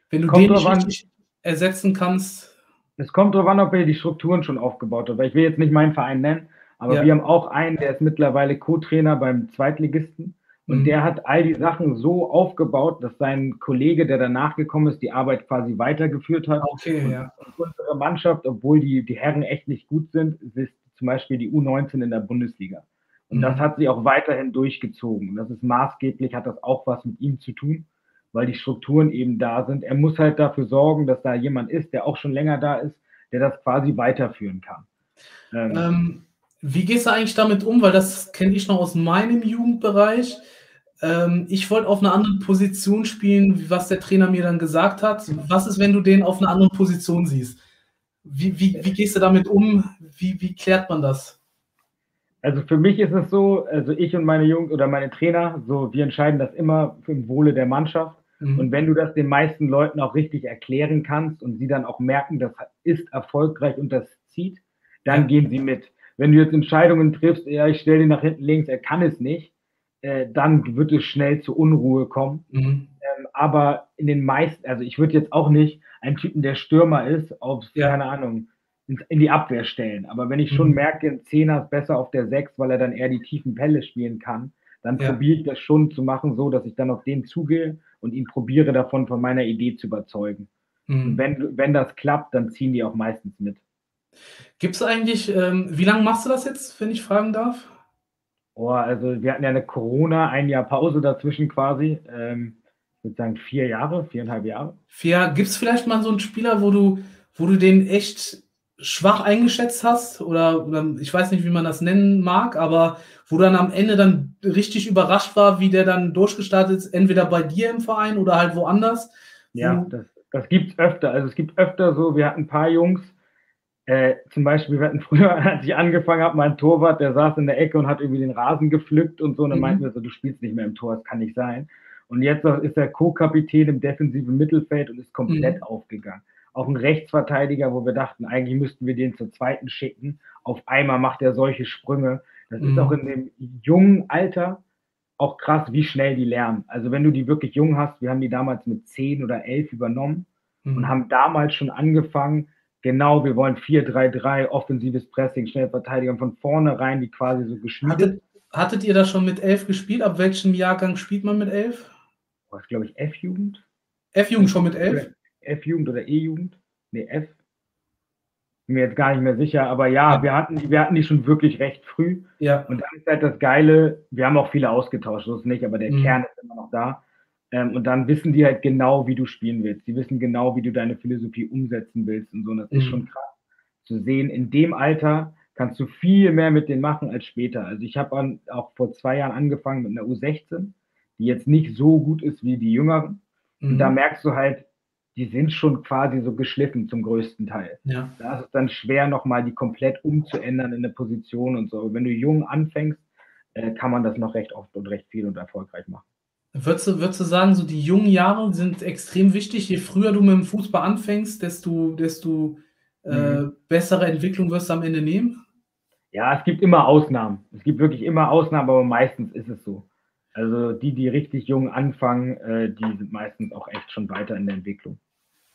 wenn du den nicht richtig ersetzen kannst? Es kommt darauf an, ob er die Strukturen schon aufgebaut hat. Weil ich will jetzt nicht meinen Verein nennen, aber ja. wir haben auch einen, der ist mittlerweile Co-Trainer beim Zweitligisten. Und mhm. der hat all die Sachen so aufgebaut, dass sein Kollege, der danach gekommen ist, die Arbeit quasi weitergeführt hat. Okay, und, ja. Und unsere Mannschaft, obwohl die, die Herren echt nicht gut sind, ist zum Beispiel die U19 in der Bundesliga. Und mhm. das hat sie auch weiterhin durchgezogen. Und das ist maßgeblich, hat das auch was mit ihm zu tun, weil die Strukturen eben da sind. Er muss halt dafür sorgen, dass da jemand ist, der auch schon länger da ist, der das quasi weiterführen kann. Ähm, ähm, wie gehst du eigentlich damit um? Weil das kenne ich noch aus meinem Jugendbereich. Ähm, ich wollte auf einer anderen Position spielen, was der Trainer mir dann gesagt hat. Was ist, wenn du den auf einer anderen Position siehst? Wie, wie, wie gehst du damit um? Wie, wie klärt man das? Also für mich ist es so, also ich und meine Jungs oder meine Trainer, so wir entscheiden das immer im Wohle der Mannschaft. Mhm. Und wenn du das den meisten Leuten auch richtig erklären kannst und sie dann auch merken, das ist erfolgreich und das zieht, dann gehen sie mit. Wenn du jetzt Entscheidungen triffst, ja, ich stelle den nach hinten links, er kann es nicht, äh, dann wird es schnell zu Unruhe kommen. Mhm. Ähm, aber in den meisten, also ich würde jetzt auch nicht einen Typen, der Stürmer ist, auf, ja. keine Ahnung, in die Abwehr stellen. Aber wenn ich schon mhm. merke, ein Zehner ist besser auf der Sechs, weil er dann eher die tiefen Pelle spielen kann, dann ja. probiere ich das schon zu machen, so dass ich dann auf den zugehe und ihn probiere davon von meiner Idee zu überzeugen. Mhm. Und wenn, wenn das klappt, dann ziehen die auch meistens mit. Gibt es eigentlich, ähm, wie lange machst du das jetzt, wenn ich fragen darf? Oh, also wir hatten ja eine Corona, ein Jahr Pause dazwischen quasi. Ähm, ich würde sagen vier Jahre, viereinhalb Jahre. Vier, gibt es vielleicht mal so einen Spieler, wo du wo du den echt schwach eingeschätzt hast oder, oder ich weiß nicht, wie man das nennen mag, aber wo dann am Ende dann richtig überrascht war, wie der dann durchgestartet ist, entweder bei dir im Verein oder halt woanders? Ja, das, das gibt es öfter. Also es gibt öfter so, wir hatten ein paar Jungs, äh, zum Beispiel, wir hatten früher, <laughs> als ich angefangen habe, mein Torwart, der saß in der Ecke und hat irgendwie den Rasen gepflückt und so, und dann mhm. meinten wir so, du spielst nicht mehr im Tor, das kann nicht sein. Und jetzt ist er Co-Kapitän im defensiven Mittelfeld und ist komplett mhm. aufgegangen. Auch ein Rechtsverteidiger, wo wir dachten, eigentlich müssten wir den zur zweiten schicken. Auf einmal macht er solche Sprünge. Das mhm. ist auch in dem jungen Alter auch krass, wie schnell die lernen. Also wenn du die wirklich jung hast, wir haben die damals mit zehn oder elf übernommen mhm. und haben damals schon angefangen, genau, wir wollen 4-3-3, offensives Pressing, schnell Verteidigung von vorne rein, die quasi so geschmiedet. Hattet, hattet ihr das schon mit elf gespielt? Ab welchem Jahrgang spielt man mit elf? Was glaube ich, F-Jugend? F-Jugend schon mit elf? F-Jugend oder E-Jugend? Nee, F bin mir jetzt gar nicht mehr sicher, aber ja, ja, wir hatten, wir hatten die schon wirklich recht früh. Ja. Und dann ist halt das Geile, wir haben auch viele ausgetauscht, so ist nicht, aber der mhm. Kern ist immer noch da. Ähm, und dann wissen die halt genau, wie du spielen willst. Die wissen genau, wie du deine Philosophie umsetzen willst und so. Und das mhm. ist schon krass zu sehen. In dem Alter kannst du viel mehr mit denen machen als später. Also ich habe auch vor zwei Jahren angefangen mit einer U16, die jetzt nicht so gut ist wie die Jüngeren. Mhm. Und da merkst du halt, die sind schon quasi so geschliffen zum größten Teil. Ja. Da ist es dann schwer, nochmal die komplett umzuändern in der Position und so. Wenn du jung anfängst, äh, kann man das noch recht oft und recht viel und erfolgreich machen. Würdest du, würdest du sagen, so die jungen Jahre sind extrem wichtig? Je früher du mit dem Fußball anfängst, desto, desto äh, mhm. bessere Entwicklung wirst du am Ende nehmen? Ja, es gibt immer Ausnahmen. Es gibt wirklich immer Ausnahmen, aber meistens ist es so. Also die, die richtig jung anfangen, äh, die sind meistens auch echt schon weiter in der Entwicklung.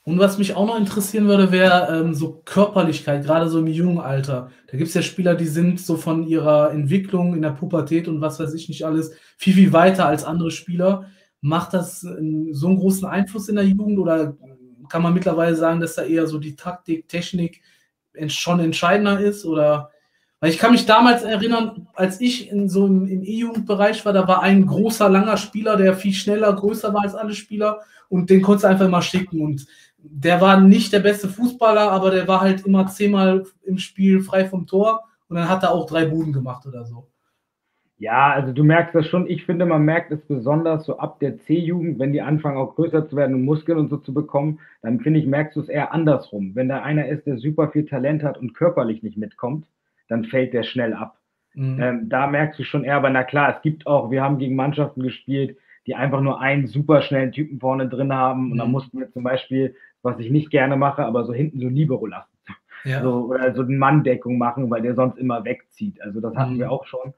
Und was mich auch noch interessieren würde, wäre ähm, so Körperlichkeit, gerade so im jungen Alter. Da gibt es ja Spieler, die sind so von ihrer Entwicklung in der Pubertät und was weiß ich nicht alles viel, viel weiter als andere Spieler. Macht das äh, so einen großen Einfluss in der Jugend oder kann man mittlerweile sagen, dass da eher so die Taktik, Technik schon entscheidender ist? Oder weil ich kann mich damals erinnern, als ich in so im, im E-Jugendbereich war, da war ein großer, langer Spieler, der viel schneller, größer war als alle Spieler und den konntest du einfach mal schicken. Und der war nicht der beste Fußballer, aber der war halt immer zehnmal im Spiel frei vom Tor und dann hat er auch drei Buden gemacht oder so. Ja, also du merkst das schon. Ich finde, man merkt es besonders so ab der C-Jugend, wenn die anfangen auch größer zu werden und Muskeln und so zu bekommen, dann finde ich, merkst du es eher andersrum. Wenn da einer ist, der super viel Talent hat und körperlich nicht mitkommt, dann fällt der schnell ab. Mhm. Ähm, da merkst du schon eher, aber na klar, es gibt auch, wir haben gegen Mannschaften gespielt, die einfach nur einen super schnellen Typen vorne drin haben. Und mhm. dann mussten wir zum Beispiel was ich nicht gerne mache, aber so hinten so Libero lassen. Ja. So, oder so eine Manndeckung machen, weil der sonst immer wegzieht. Also das hatten mhm. wir auch schon.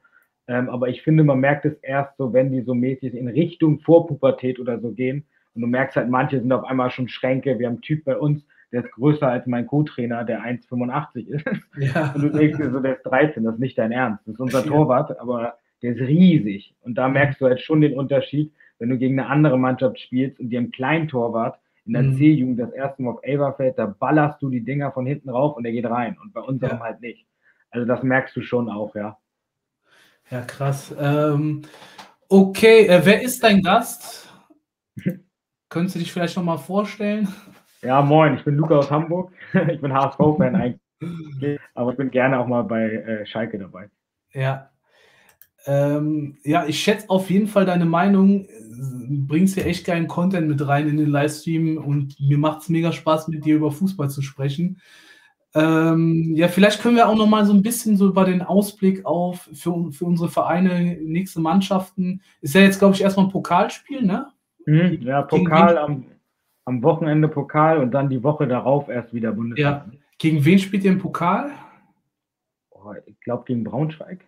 Ähm, aber ich finde, man merkt es erst so, wenn die so mäßig in Richtung Vorpubertät oder so gehen. Und du merkst halt, manche sind auf einmal schon Schränke. Wir haben einen Typ bei uns, der ist größer als mein Co-Trainer, der 1,85 ist. Ja. <laughs> Und du denkst dir so, der ist 13, das ist nicht dein Ernst. Das ist unser. Torwart, aber der ist riesig. Und da merkst du halt schon den Unterschied, wenn du gegen eine andere Mannschaft spielst und die haben einen kleinen Torwart, in der mhm. C-Jugend das erste Mal auf Elberfeld, da ballerst du die Dinger von hinten rauf und der geht rein. Und bei unserem ja. halt nicht. Also das merkst du schon auch, ja. Ja, krass. Ähm, okay, äh, wer ist dein Gast? <laughs> Könntest du dich vielleicht noch mal vorstellen? Ja, moin, ich bin Luca aus Hamburg. <laughs> ich bin HSV-Fan <laughs> eigentlich, aber ich bin gerne auch mal bei äh, Schalke dabei. Ja. Ähm, ja, ich schätze auf jeden Fall deine Meinung bringst hier echt geilen Content mit rein in den Livestream und mir macht es mega Spaß, mit dir über Fußball zu sprechen. Ähm, ja, vielleicht können wir auch noch mal so ein bisschen so über den Ausblick auf für, für unsere Vereine, nächste Mannschaften. Ist ja jetzt, glaube ich, erstmal ein Pokalspiel, ne? Mhm, ja, Pokal am, am Wochenende Pokal und dann die Woche darauf erst wieder Bundesliga. Ja. Gegen wen spielt ihr im Pokal? Oh, ich glaube gegen Braunschweig.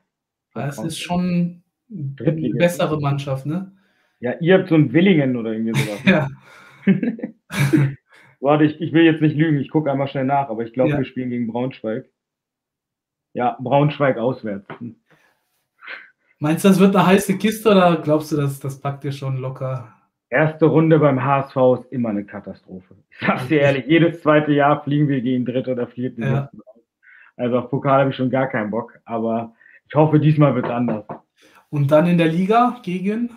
Das ist schon eine bessere Mannschaft, ne? Ja, ihr habt so ein Willingen oder irgendwie sowas. ja. <laughs> Warte, ich, ich will jetzt nicht lügen, ich gucke einmal schnell nach, aber ich glaube, ja. wir spielen gegen Braunschweig. Ja, Braunschweig auswärts. Hm. Meinst du, das wird eine heiße Kiste oder glaubst du, dass das packt ihr schon locker? Erste Runde beim HSV ist immer eine Katastrophe. Ich sag's dir ehrlich, jedes zweite Jahr fliegen wir gegen dritte oder vierte. Ja. Also auf Pokal habe ich schon gar keinen Bock, aber ich hoffe, diesmal wird es anders. Und dann in der Liga gegen?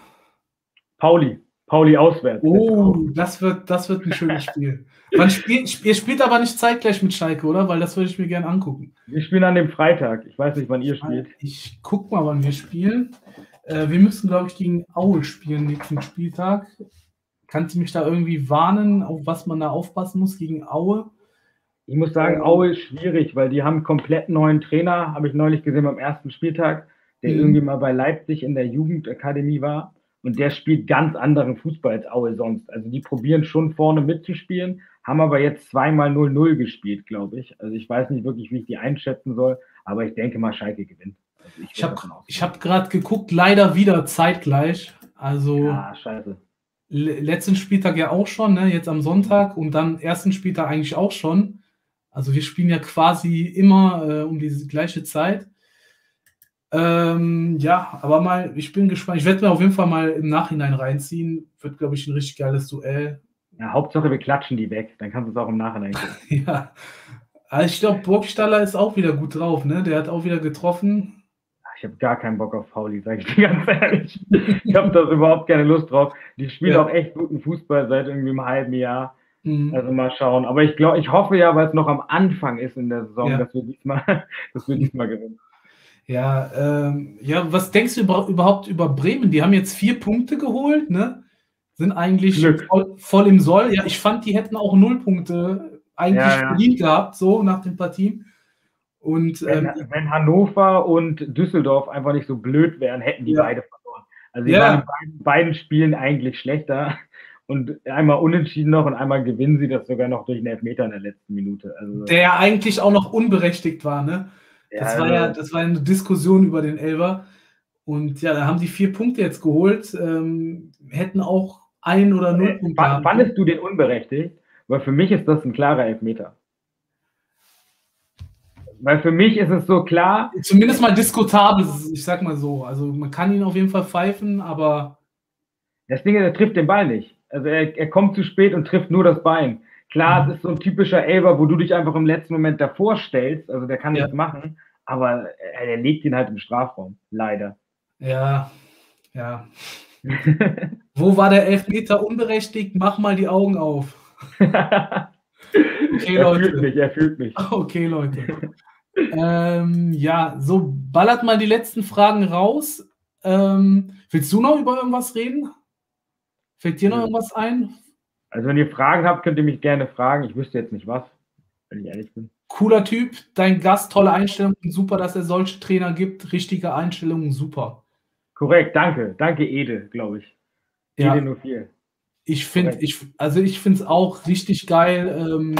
Pauli. Pauli auswärts. Oh, das wird, das wird ein schönes Spiel. Man spielt, ihr spielt aber nicht zeitgleich mit Schalke, oder? Weil das würde ich mir gerne angucken. Wir spielen an dem Freitag. Ich weiß nicht, wann ihr spielt. Ich guck mal, wann wir spielen. Äh, wir müssen, glaube ich, gegen Aue spielen nächsten Spieltag. Kannst du mich da irgendwie warnen, auf was man da aufpassen muss gegen Aue? Ich muss sagen, ähm, Aue ist schwierig, weil die haben einen komplett neuen Trainer, habe ich neulich gesehen beim ersten Spieltag, der mhm. irgendwie mal bei Leipzig in der Jugendakademie war. Und der spielt ganz anderen Fußball als Aue sonst. Also die probieren schon vorne mitzuspielen, haben aber jetzt zweimal 0-0 gespielt, glaube ich. Also ich weiß nicht wirklich, wie ich die einschätzen soll, aber ich denke mal, Schalke gewinnt. Also ich, ich habe hab gerade geguckt, leider wieder zeitgleich. Also ja, scheiße. letzten Spieltag ja auch schon, ne? jetzt am Sonntag und dann ersten Spieltag eigentlich auch schon. Also wir spielen ja quasi immer äh, um diese gleiche Zeit. Ähm, ja, aber mal, ich bin gespannt. Ich werde mir auf jeden Fall mal im Nachhinein reinziehen. Wird, glaube ich, ein richtig geiles Duell. Ja, Hauptsache wir klatschen die weg, dann kannst du es auch im Nachhinein gucken. <laughs> ja. Also ich glaube, Burgstaller ist auch wieder gut drauf, ne? Der hat auch wieder getroffen. Ich habe gar keinen Bock auf Pauli, sage ich dir <laughs> ganz ehrlich. ich habe da überhaupt keine Lust drauf. Die spielen ja. auch echt guten Fußball seit irgendwie einem halben Jahr. Mhm. Also mal schauen. Aber ich glaube, ich hoffe ja, weil es noch am Anfang ist in der Saison, ja. dass wir diesmal, <laughs> dass wir diesmal gewinnen. Ja, ähm, ja, was denkst du über, überhaupt über Bremen? Die haben jetzt vier Punkte geholt, ne? Sind eigentlich voll, voll, im Soll. Ja, ich fand, die hätten auch null Punkte eigentlich ja, ja. gehabt, so nach den Partien. Und, wenn, ähm, wenn, Hannover und Düsseldorf einfach nicht so blöd wären, hätten die ja. beide verloren. Also die waren in beiden, beiden, Spielen eigentlich schlechter. Und einmal unentschieden noch und einmal gewinnen sie das sogar noch durch einen Elfmeter in der letzten Minute. Also, der ja eigentlich auch noch unberechtigt war, ne? Das ja, war ja, das war eine Diskussion über den Elber. Und ja, da haben die vier Punkte jetzt geholt, ähm, hätten auch ein oder null äh, Punkte. Wann, fandest du den unberechtigt? Weil für mich ist das ein klarer Elfmeter. Weil für mich ist es so klar. Zumindest mal diskutabel, ich sag mal so. Also man kann ihn auf jeden Fall pfeifen, aber. Das Ding ist, er trifft den Ball nicht. Also er, er kommt zu spät und trifft nur das Bein. Klar, mhm. es ist so ein typischer Elber, wo du dich einfach im letzten Moment davor stellst. Also der kann ja. nichts machen, aber er, er legt ihn halt im Strafraum. Leider. Ja, ja. <laughs> wo war der Elfmeter unberechtigt? Mach mal die Augen auf. <laughs> Okay, er Leute. fühlt mich, er fühlt mich. Okay, Leute. ähm, ja, so ballert mal die letzten Fragen raus. Ähm, willst du noch über irgendwas reden? Fällt dir noch irgendwas ein? Also, wenn ihr Fragen habt, könnt ihr mich gerne fragen. Ich wüsste jetzt nicht was, wenn ich ehrlich bin. Cooler Typ, dein Gast, tolle Einstellung. Super, dass er solche Trainer gibt. Richtige Einstellungen, super. Korrekt, danke. Danke, Ede, glaube ich. Ja. Ede 04. Ich finde, ich, also ich finde es auch richtig geil, ähm,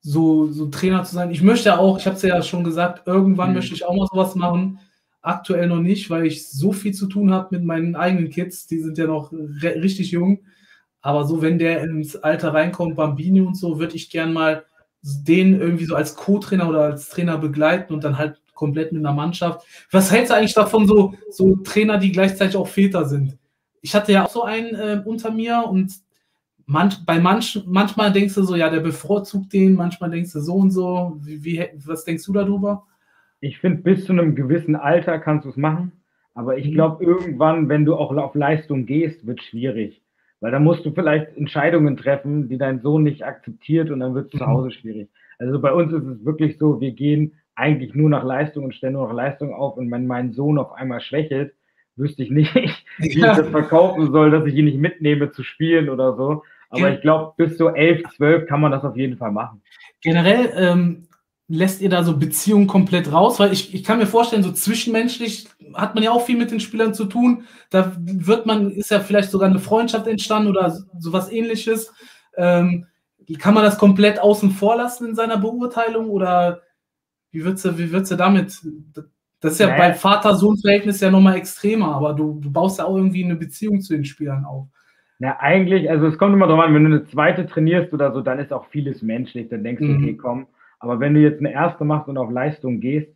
so, so Trainer zu sein. Ich möchte auch, ich habe es ja schon gesagt, irgendwann mhm. möchte ich auch mal sowas machen. Aktuell noch nicht, weil ich so viel zu tun habe mit meinen eigenen Kids. Die sind ja noch richtig jung. Aber so, wenn der ins Alter reinkommt, Bambini und so, würde ich gern mal den irgendwie so als Co-Trainer oder als Trainer begleiten und dann halt komplett mit einer Mannschaft. Was hältst du eigentlich davon, so, so Trainer, die gleichzeitig auch Väter sind? Ich hatte ja auch so einen äh, unter mir und manch, bei manch, manchmal denkst du so, ja, der bevorzugt den, manchmal denkst du so und so. Wie, wie was denkst du darüber? Ich finde, bis zu einem gewissen Alter kannst du es machen. Aber ich mhm. glaube, irgendwann, wenn du auch auf Leistung gehst, wird es schwierig. Weil da musst du vielleicht Entscheidungen treffen, die dein Sohn nicht akzeptiert und dann wird es mhm. zu Hause schwierig. Also bei uns ist es wirklich so, wir gehen eigentlich nur nach Leistung und stellen nur nach Leistung auf. Und wenn mein Sohn auf einmal schwächelt, wüsste ich nicht, <laughs> wie ich das verkaufen soll, dass ich ihn nicht mitnehme zu spielen oder so. Aber ich glaube, bis zu 11, 12 kann man das auf jeden Fall machen. Generell ähm, lässt ihr da so Beziehungen komplett raus? Weil ich, ich kann mir vorstellen, so zwischenmenschlich hat man ja auch viel mit den Spielern zu tun. Da wird man, ist ja vielleicht sogar eine Freundschaft entstanden oder sowas ähnliches. Ähm, kann man das komplett außen vor lassen in seiner Beurteilung oder wie würdest du, wie würdest du damit? Das ist ja naja. bei Vater-Sohn-Verhältnis ja nochmal extremer, aber du, du baust ja auch irgendwie eine Beziehung zu den Spielern auf. Na, eigentlich, also es kommt immer darauf an, wenn du eine zweite trainierst oder so, dann ist auch vieles menschlich. Dann denkst du, mhm. okay, komm. Aber wenn du jetzt eine erste machst und auf Leistung gehst,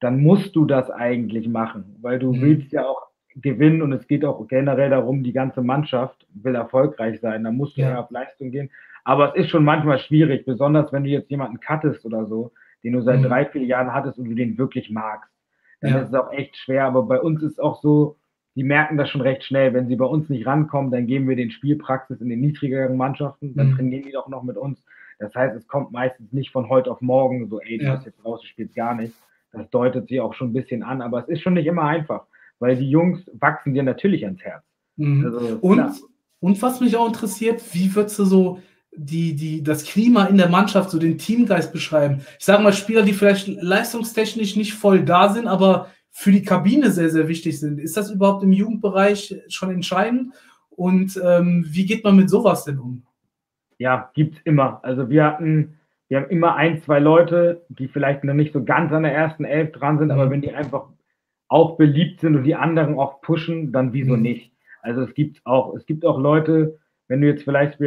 dann musst du das eigentlich machen, weil du mhm. willst ja auch gewinnen und es geht auch generell darum, die ganze Mannschaft will erfolgreich sein. Dann musst du ja, ja auf Leistung gehen. Aber es ist schon manchmal schwierig, besonders wenn du jetzt jemanden cuttest oder so, den du seit mhm. drei, vier Jahren hattest und du den wirklich magst. Dann ja. ist es auch echt schwer. Aber bei uns ist auch so, die merken das schon recht schnell. Wenn sie bei uns nicht rankommen, dann geben wir den Spielpraxis in den niedrigeren Mannschaften, dann mhm. trainieren die doch noch mit uns. Das heißt, es kommt meistens nicht von heute auf morgen so, ey, du ja. bist jetzt raus, du spielst gar nicht. Das deutet sie auch schon ein bisschen an, aber es ist schon nicht immer einfach, weil die Jungs wachsen dir natürlich ans Herz. Mhm. Also, und, und was mich auch interessiert, wie würdest du so die, die, das Klima in der Mannschaft, so den Teamgeist beschreiben? Ich sage mal, Spieler, die vielleicht leistungstechnisch nicht voll da sind, aber für die Kabine sehr, sehr wichtig sind. Ist das überhaupt im Jugendbereich schon entscheidend? Und ähm, wie geht man mit sowas denn um? Ja, gibt es immer. Also wir hatten, wir haben immer ein, zwei Leute, die vielleicht noch nicht so ganz an der ersten Elf dran sind, mhm. aber wenn die einfach auch beliebt sind und die anderen auch pushen, dann wieso mhm. nicht? Also es gibt auch, es gibt auch Leute, wenn du jetzt vielleicht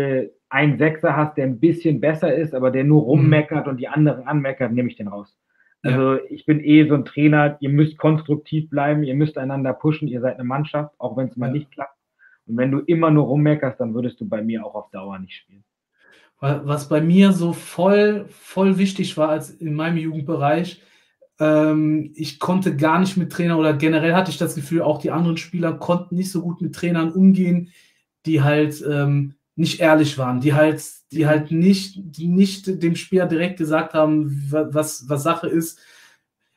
einen Sechser hast, der ein bisschen besser ist, aber der nur mhm. rummeckert mhm. und die anderen anmeckert, nehme ich den raus. Also ja. ich bin eh so ein Trainer, ihr müsst konstruktiv bleiben, ihr müsst einander pushen, ihr seid eine Mannschaft, auch wenn es mal ja. nicht klappt. Und wenn du immer nur rummeckerst, dann würdest du bei mir auch auf Dauer nicht spielen. Was bei mir so voll, voll wichtig war als in meinem Jugendbereich, ähm, ich konnte gar nicht mit Trainern oder generell hatte ich das Gefühl, auch die anderen Spieler konnten nicht so gut mit Trainern umgehen, die halt ähm, nicht ehrlich waren, die halt, die halt nicht, die nicht dem Spieler direkt gesagt haben, was, was Sache ist.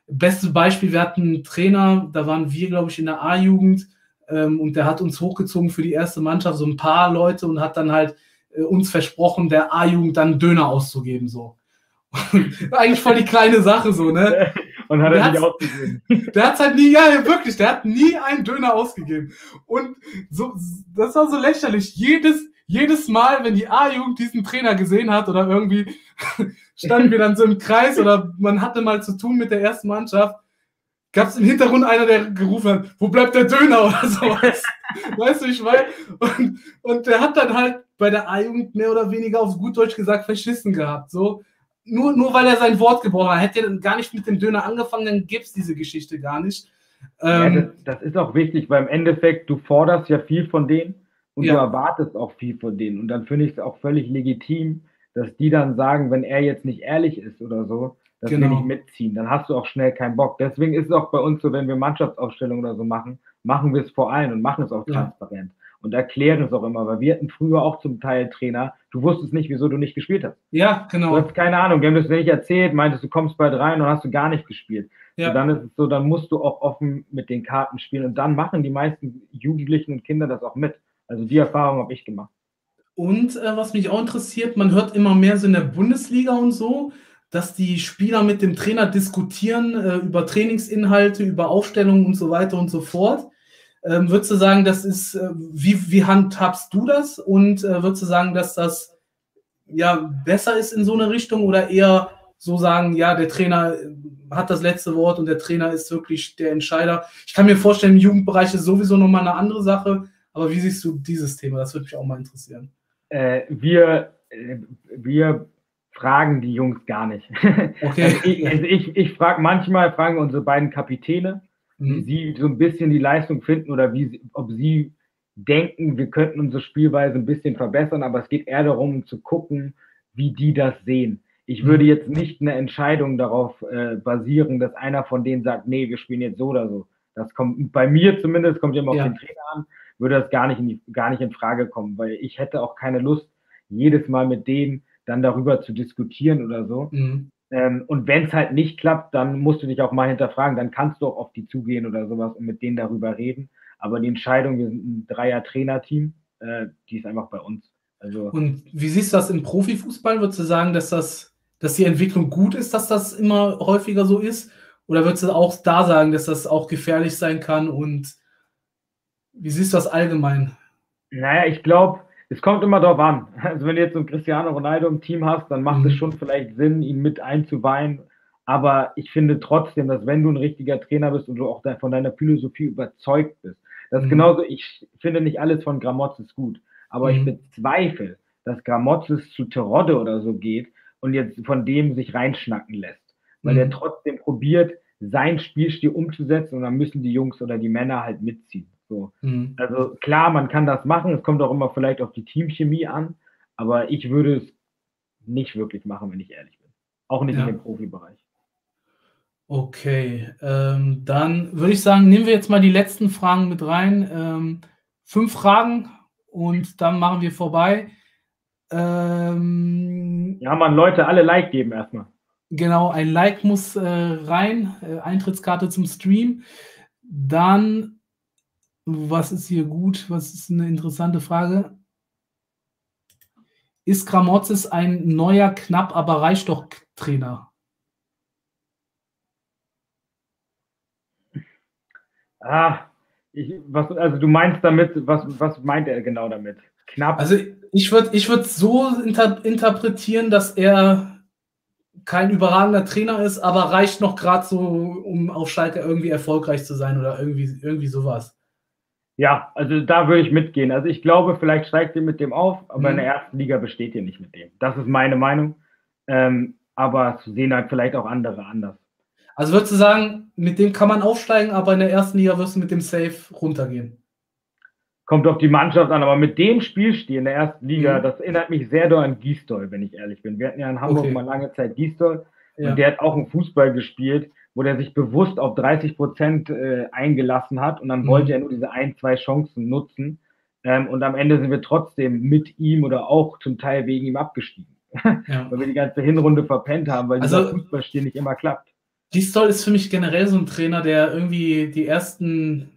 Bestes Beispiel, wir hatten einen Trainer, da waren wir, glaube ich, in der A-Jugend ähm, und der hat uns hochgezogen für die erste Mannschaft, so ein paar Leute und hat dann halt äh, uns versprochen, der A-Jugend dann Döner auszugeben, so. <laughs> eigentlich voll die kleine Sache, so, ne? <laughs> Und hat er nicht ausgegeben. <laughs> Der hat halt nie, ja, wirklich, der hat nie einen Döner ausgegeben. Und so, das war so lächerlich. Jedes, jedes Mal, wenn die A-Jugend diesen Trainer gesehen hat oder irgendwie standen wir dann so im Kreis oder man hatte mal zu tun mit der ersten Mannschaft, gab es im Hintergrund einer, der gerufen hat, wo bleibt der Döner <laughs> oder sowas. weißt du, ich weiß. Und, und der hat dann halt bei der A-Jugend mehr oder weniger auf gut Deutsch gesagt verschissen gehabt. So, nur, nur weil er sein Wort gebrochen hat. Hätte er gar nicht mit dem Döner angefangen, dann gäbe es diese Geschichte gar nicht. Ähm, ja, das, das, ist auch wichtig, weil im Endeffekt, du forderst ja viel von denen und ja. du erwartest auch viel von denen. Und dann finde ich es auch völlig legitim, dass die dann sagen, wenn er jetzt nicht ehrlich ist oder so, dass genau. wir nicht mitziehen. Dann hast du auch schnell keinen Bock. Deswegen ist es auch bei uns so, wenn wir Mannschaftsausstellungen oder so machen, machen wir es vor allem und machen es auch ja. transparent und erklären es auch immer, weil wir hatten früher auch zum Teil Trainer, du wusstest nicht, wieso du nicht gespielt hast. Ja, genau. Du hast keine Ahnung, wir haben das nicht erzählt, meintest, du kommst bald rein und hast du gar nicht gespielt. Ja. Und dann ist es so, dann musst du auch offen mit den Karten spielen und dann machen die meisten Jugendlichen und Kinder das auch mit. Also die Erfahrung habe ich gemacht. Und äh, was mich auch interessiert, man hört immer mehr so in der Bundesliga und so, dass die Spieler mit dem Trainer diskutieren äh, über Trainingsinhalte, über Aufstellungen und so weiter und so fort. Ähm, würdest du sagen, das ist, äh, wie, wie handhabst du das? Und äh, würdest du sagen, dass das ja besser ist in so eine Richtung oder eher so sagen, ja, der Trainer hat das letzte Wort und der Trainer ist wirklich der Entscheider? Ich kann mir vorstellen, im Jugendbereich ist sowieso nochmal eine andere Sache, aber wie siehst du dieses Thema? Das würde mich auch mal interessieren. Äh, wir, äh, wir fragen die Jungs gar nicht. <laughs> Okay. also ich, also ich, ich frage manchmal, fragen unsere beiden Kapitäne, mhm. wie sie so ein bisschen die Leistung finden oder wie sie, ob sie denken, wir könnten unsere Spielweise ein bisschen verbessern, aber es geht eher darum zu gucken, wie die das sehen. Ich mhm. würde jetzt nicht eine Entscheidung darauf äh, basieren, dass einer von denen sagt, nee, wir spielen jetzt so oder so. Das kommt bei mir zumindest, kommt immer ja. auf den Trainer an, würde das gar nicht, in die, gar nicht in Frage kommen, weil ich hätte auch keine Lust, jedes Mal mit denen dann darüber zu diskutieren oder so. Mhm. Ähm, und wenn es halt nicht klappt, dann musst du dich auch mal hinterfragen, dann kannst du auch auf die zugehen oder sowas und mit denen darüber reden. Aber die Entscheidung, wir sind ein Dreier-Trainer-Team, äh, die ist einfach bei uns. Also, und wie siehst du das im Profifußball? Würdest du sagen, dass das, dass die Entwicklung gut ist, dass das immer häufiger so ist? Oder würdest du auch da sagen, dass das auch gefährlich sein kann und wie siehst du das allgemein? Naja, ich glaube, es kommt immer darauf an. <laughs> Also wenn du jetzt so einen Cristiano Ronaldo im Team hast, dann macht mhm. es schon vielleicht Sinn, ihn mit einzuweihen. Aber ich finde trotzdem, dass wenn du ein richtiger Trainer bist und du auch von deiner Philosophie überzeugt bist, das ist mhm. genauso, ich finde nicht alles von Gramozis gut, aber mhm. ich bezweifle, dass Gramozis zu Terodde oder so geht und jetzt von dem sich reinschnacken lässt. Weil er mhm. trotzdem probiert, sein Spielstil umzusetzen und dann müssen die Jungs oder die Männer halt mitziehen. So. Mhm. Also klar, man kann das machen, es kommt auch immer vielleicht auf die Teamchemie an, aber ich würde es nicht wirklich machen, wenn ich ehrlich bin. Auch nicht ja. in dem Profibereich. Okay, ähm, dann würde ich sagen, nehmen wir jetzt mal die letzten Fragen mit rein. Ähm, fünf Fragen und dann machen wir vorbei. Ähm, ja, man, Leute, alle Like geben erstmal. Genau, ein Like muss äh, rein, äh, Eintrittskarte zum Stream. Dann, was ist hier gut? Was ist eine interessante Frage? Ist Gramozis ein neuer, knapp, aber reicht doch Trainer? Ah, ich, was, also du meinst damit, was, was meint er genau damit? Knapp. Also ich würde ich würd so inter interpretieren, dass er kein überragender Trainer ist, aber reicht noch gerade so, um auf Schalke irgendwie erfolgreich zu sein oder irgendwie, irgendwie sowas. Ja, also da würde ich mitgehen. Also ich glaube, vielleicht steigt ihr mit dem auf, aber mhm. in der ersten Liga besteht ihr nicht mit dem. Das ist meine Meinung. Ähm, aber zu sehen halt vielleicht auch andere anders. Also würdest du sagen, mit dem kann man aufsteigen, aber in der ersten Liga wirst du mit dem Safe runtergehen? Kommt auf die Mannschaft an, aber mit dem Spielstil in der ersten Liga, mhm. das erinnert mich sehr doll an Gisdol, wenn ich ehrlich bin. Wir hatten ja in Hamburg okay. mal lange Zeit Gisdol ja. und der hat auch einen Fußball gespielt, wo der sich bewusst auf 30 Prozent äh, eingelassen hat und dann mhm. wollte er nur diese ein, zwei Chancen nutzen. Ähm, und am Ende sind wir trotzdem mit ihm oder auch zum Teil wegen ihm abgestiegen. Ja. <laughs> weil wir die ganze Hinrunde verpennt haben, weil also, dieser Fußballstil nicht immer klappt. Gisdol ist für mich generell so ein Trainer, der irgendwie die ersten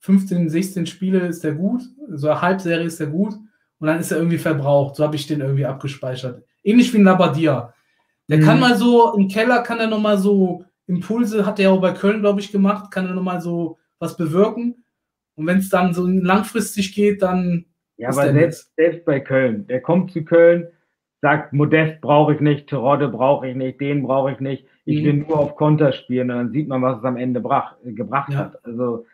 15, 16 Spiele ist der gut, so eine Halbserie ist der gut und dann ist er irgendwie verbraucht. So habe ich den irgendwie abgespeichert. Ähnlich wie ein Labadia. Der mhm. kann mal so, im Keller kann er nochmal so Impulse, hat er auch bei Köln, glaube ich, gemacht, kann er nochmal so was bewirken. Und wenn es dann so langfristig geht, dann. Ja, aber selbst, selbst bei Köln, der kommt zu Köln, sagt, Modest brauche ich nicht, Terodde brauche ich nicht, den brauche ich nicht ich will mhm. nur auf Konter spielen und dann sieht man, was es am Ende brach, gebracht ja. hat. Also,